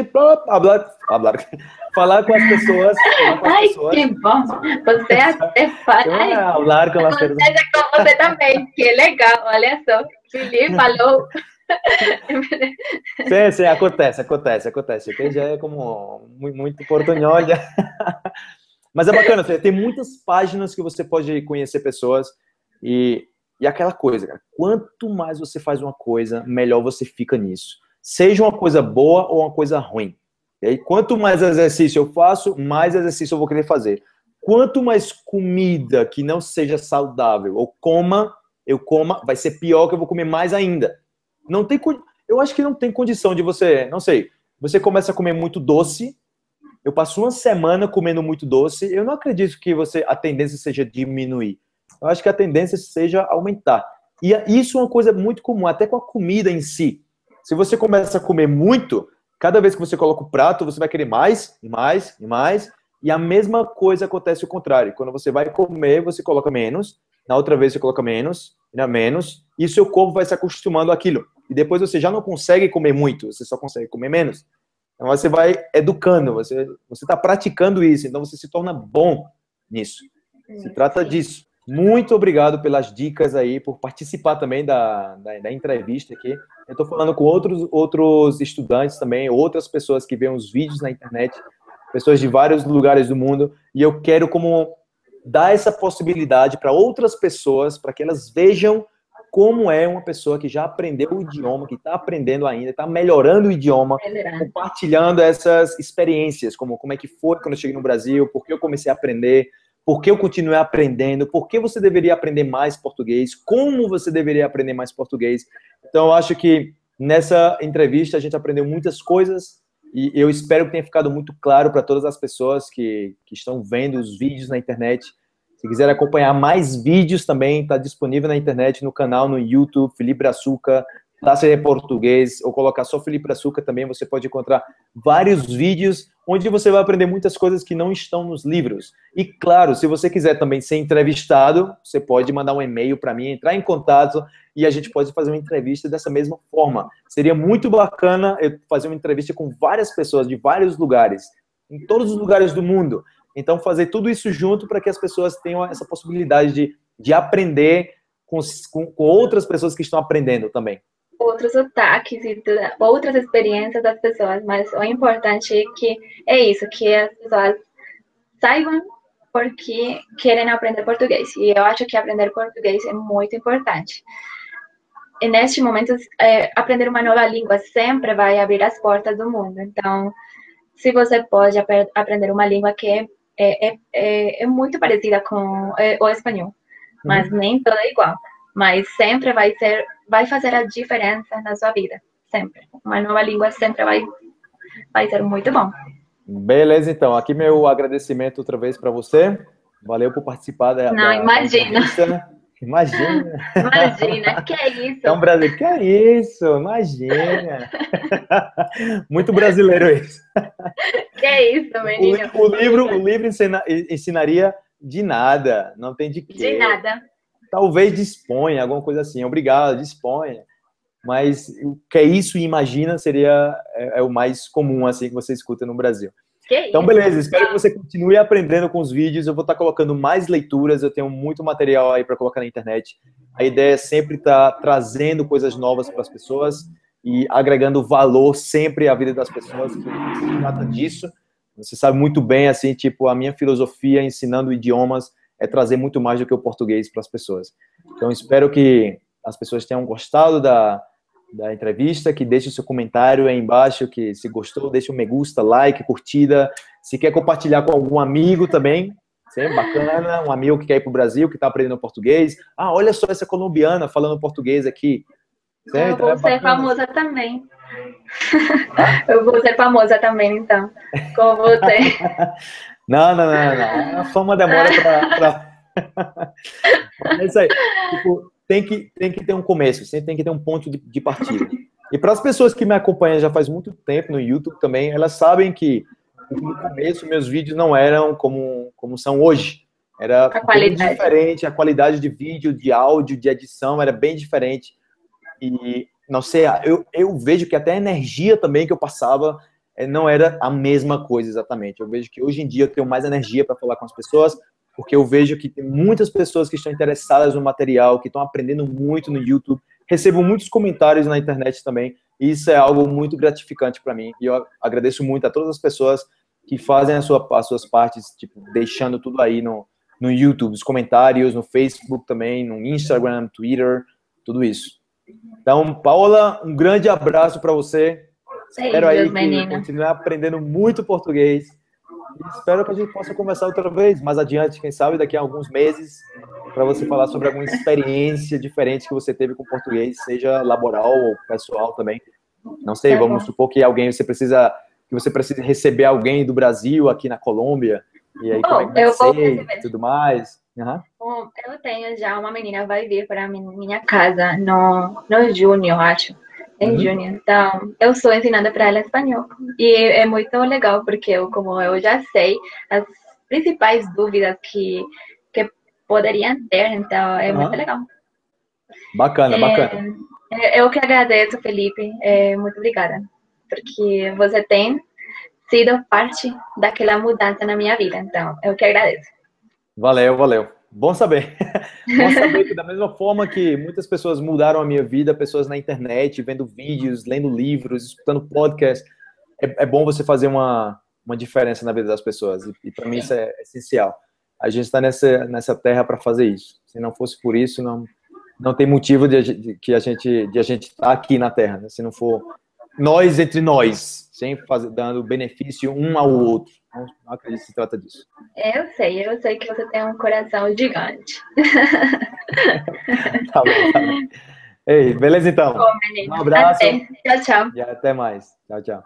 [SPEAKER 1] hablar, hablar, <laughs> falar com as pessoas. Com as
[SPEAKER 2] Ai,
[SPEAKER 1] pessoas.
[SPEAKER 2] que bom! Você até fala.
[SPEAKER 1] Falar com as pessoas.
[SPEAKER 2] com você também, que legal. Olha só, Felipe falou. <laughs>
[SPEAKER 1] sim, sim, acontece, acontece, acontece. Aqui já é como muito, muito portunhol. <laughs> Mas é bacana, tem muitas páginas que você pode conhecer pessoas e, e aquela coisa, cara, quanto mais você faz uma coisa, melhor você fica nisso. Seja uma coisa boa ou uma coisa ruim. E aí, quanto mais exercício eu faço, mais exercício eu vou querer fazer. Quanto mais comida que não seja saudável ou coma, eu coma, vai ser pior que eu vou comer mais ainda. Não tem, eu acho que não tem condição de você, não sei, você começa a comer muito doce, eu passo uma semana comendo muito doce, eu não acredito que você a tendência seja diminuir. Eu acho que a tendência seja aumentar. E isso é uma coisa muito comum, até com a comida em si. Se você começa a comer muito, cada vez que você coloca o prato, você vai querer mais, e mais, e mais. E a mesma coisa acontece o contrário. Quando você vai comer, você coloca menos, na outra vez você coloca menos, ainda menos, e seu corpo vai se acostumando àquilo. E depois você já não consegue comer muito, você só consegue comer menos. Então você vai educando, você está praticando isso, então você se torna bom nisso. Se trata disso. Muito obrigado pelas dicas aí, por participar também da, da, da entrevista aqui. Eu estou falando com outros, outros estudantes também, outras pessoas que veem os vídeos na internet, pessoas de vários lugares do mundo, e eu quero como dar essa possibilidade para outras pessoas, para que elas vejam como é uma pessoa que já aprendeu o idioma, que está aprendendo ainda, está melhorando o idioma, compartilhando essas experiências, como como é que foi quando eu cheguei no Brasil, por que eu comecei a aprender, por que eu continuei aprendendo, por que você deveria aprender mais português, como você deveria aprender mais português. Então, eu acho que nessa entrevista a gente aprendeu muitas coisas e eu espero que tenha ficado muito claro para todas as pessoas que, que estão vendo os vídeos na internet. Se quiser acompanhar mais vídeos também, está disponível na internet, no canal, no YouTube, Felipe Açúcar, Taça em Português, ou colocar só Felipe Açúcar também, você pode encontrar vários vídeos onde você vai aprender muitas coisas que não estão nos livros. E claro, se você quiser também ser entrevistado, você pode mandar um e-mail para mim, entrar em contato e a gente pode fazer uma entrevista dessa mesma forma. Seria muito bacana eu fazer uma entrevista com várias pessoas de vários lugares, em todos os lugares do mundo. Então, fazer tudo isso junto para que as pessoas tenham essa possibilidade de, de aprender com, com, com outras pessoas que estão aprendendo também.
[SPEAKER 2] Outros ataques e outras experiências das pessoas, mas o importante é que é isso, que as pessoas saibam porque querem aprender português. E eu acho que aprender português é muito importante. E neste momento, é, aprender uma nova língua sempre vai abrir as portas do mundo. Então, se você pode ap aprender uma língua que é é, é, é, muito parecida com é, o espanhol, mas uhum. nem toda é igual. Mas sempre vai ser, vai fazer a diferença na sua vida, sempre. Uma nova língua sempre vai, vai ser muito bom.
[SPEAKER 1] Beleza, então. Aqui meu agradecimento outra vez para você. Valeu por participar da.
[SPEAKER 2] Não,
[SPEAKER 1] da,
[SPEAKER 2] imagina.
[SPEAKER 1] Imagina.
[SPEAKER 2] Imagina, que é isso?
[SPEAKER 1] É um brasileiro. Que é isso? Imagina. <laughs> Muito brasileiro isso.
[SPEAKER 2] Que é isso, menino?
[SPEAKER 1] O, o livro, o livro ensina, ensinaria de nada, não tem de quê.
[SPEAKER 2] De nada.
[SPEAKER 1] Talvez disponha, alguma coisa assim. Obrigado, disponha. Mas o que é isso imagina seria é, é o mais comum assim que você escuta no Brasil.
[SPEAKER 2] Que
[SPEAKER 1] então, beleza. Espero que você continue aprendendo com os vídeos. Eu vou estar colocando mais leituras. Eu tenho muito material aí para colocar na internet. A ideia é sempre estar trazendo coisas novas para as pessoas e agregando valor sempre à vida das pessoas. Que se trata disso. Você sabe muito bem, assim, tipo, a minha filosofia ensinando idiomas é trazer muito mais do que o português para as pessoas. Então, espero que as pessoas tenham gostado da, da entrevista, que deixe o seu comentário aí embaixo, que se gostou, deixe um me gusta, like, curtida. Se quer compartilhar com algum amigo também, sempre bacana, um amigo que quer ir para o Brasil, que está aprendendo português. Ah, olha só essa colombiana falando português aqui.
[SPEAKER 2] Eu vou é ser famosa também. <laughs> Eu vou ser famosa também, então, como <laughs> você.
[SPEAKER 1] Não, não, não, não. A fama demora para... Pra... <laughs> é isso aí. Tipo, tem que, tem que ter um começo, sempre tem que ter um ponto de, de partida. E para as pessoas que me acompanham já faz muito tempo no YouTube também, elas sabem que no começo meus vídeos não eram como, como são hoje. Era bem diferente, a qualidade de vídeo, de áudio, de edição era bem diferente. E não sei, eu, eu vejo que até a energia também que eu passava não era a mesma coisa exatamente. Eu vejo que hoje em dia eu tenho mais energia para falar com as pessoas, porque eu vejo que tem muitas pessoas que estão interessadas no material, que estão aprendendo muito no YouTube. Recebo muitos comentários na internet também, e isso é algo muito gratificante para mim. E eu agradeço muito a todas as pessoas que fazem a sua, as suas partes, tipo, deixando tudo aí no, no YouTube, os comentários, no Facebook também, no Instagram, Twitter, tudo isso. Então, Paula, um grande abraço para você. Espero aí que continue aprendendo muito português espero que a gente possa conversar outra vez, mais adiante, quem sabe daqui a alguns meses, para você falar sobre alguma experiência diferente que você teve com português, seja laboral ou pessoal também. Não sei, vamos supor que alguém você precisa que você precisa receber alguém do Brasil aqui na Colômbia e aí oh, como é que vai ser, e tudo mais.
[SPEAKER 2] Uhum. Bom, eu tenho já uma menina vai vir para minha casa no no junho, acho em uhum. junho. Então, eu sou ensinando para ela espanhol. E é muito legal, porque eu, como eu já sei as principais dúvidas que, que poderiam ter, então é muito legal.
[SPEAKER 1] Bacana, é, bacana.
[SPEAKER 2] Eu que agradeço, Felipe. É, muito obrigada. Porque você tem sido parte daquela mudança na minha vida. Então, eu que agradeço.
[SPEAKER 1] Valeu, valeu. Bom saber. <laughs> Bom saber que da mesma forma que muitas pessoas mudaram a minha vida, pessoas na internet, vendo vídeos, lendo livros, escutando podcast, é, é bom você fazer uma, uma diferença na vida das pessoas. E, e para mim isso é essencial. A gente está nessa, nessa terra para fazer isso. Se não fosse por isso, não, não tem motivo de, de que a gente de a gente estar tá aqui na Terra. Né? Se não for nós entre nós, sempre faz, dando benefício um ao outro. Não, não acredito que se trata disso.
[SPEAKER 2] Eu sei, eu sei que você tem um coração gigante. <laughs>
[SPEAKER 1] tá bom, tá bom. Ei, beleza então.
[SPEAKER 2] Bom, um abraço. Até. Tchau, tchau.
[SPEAKER 1] E até mais. Tchau, tchau.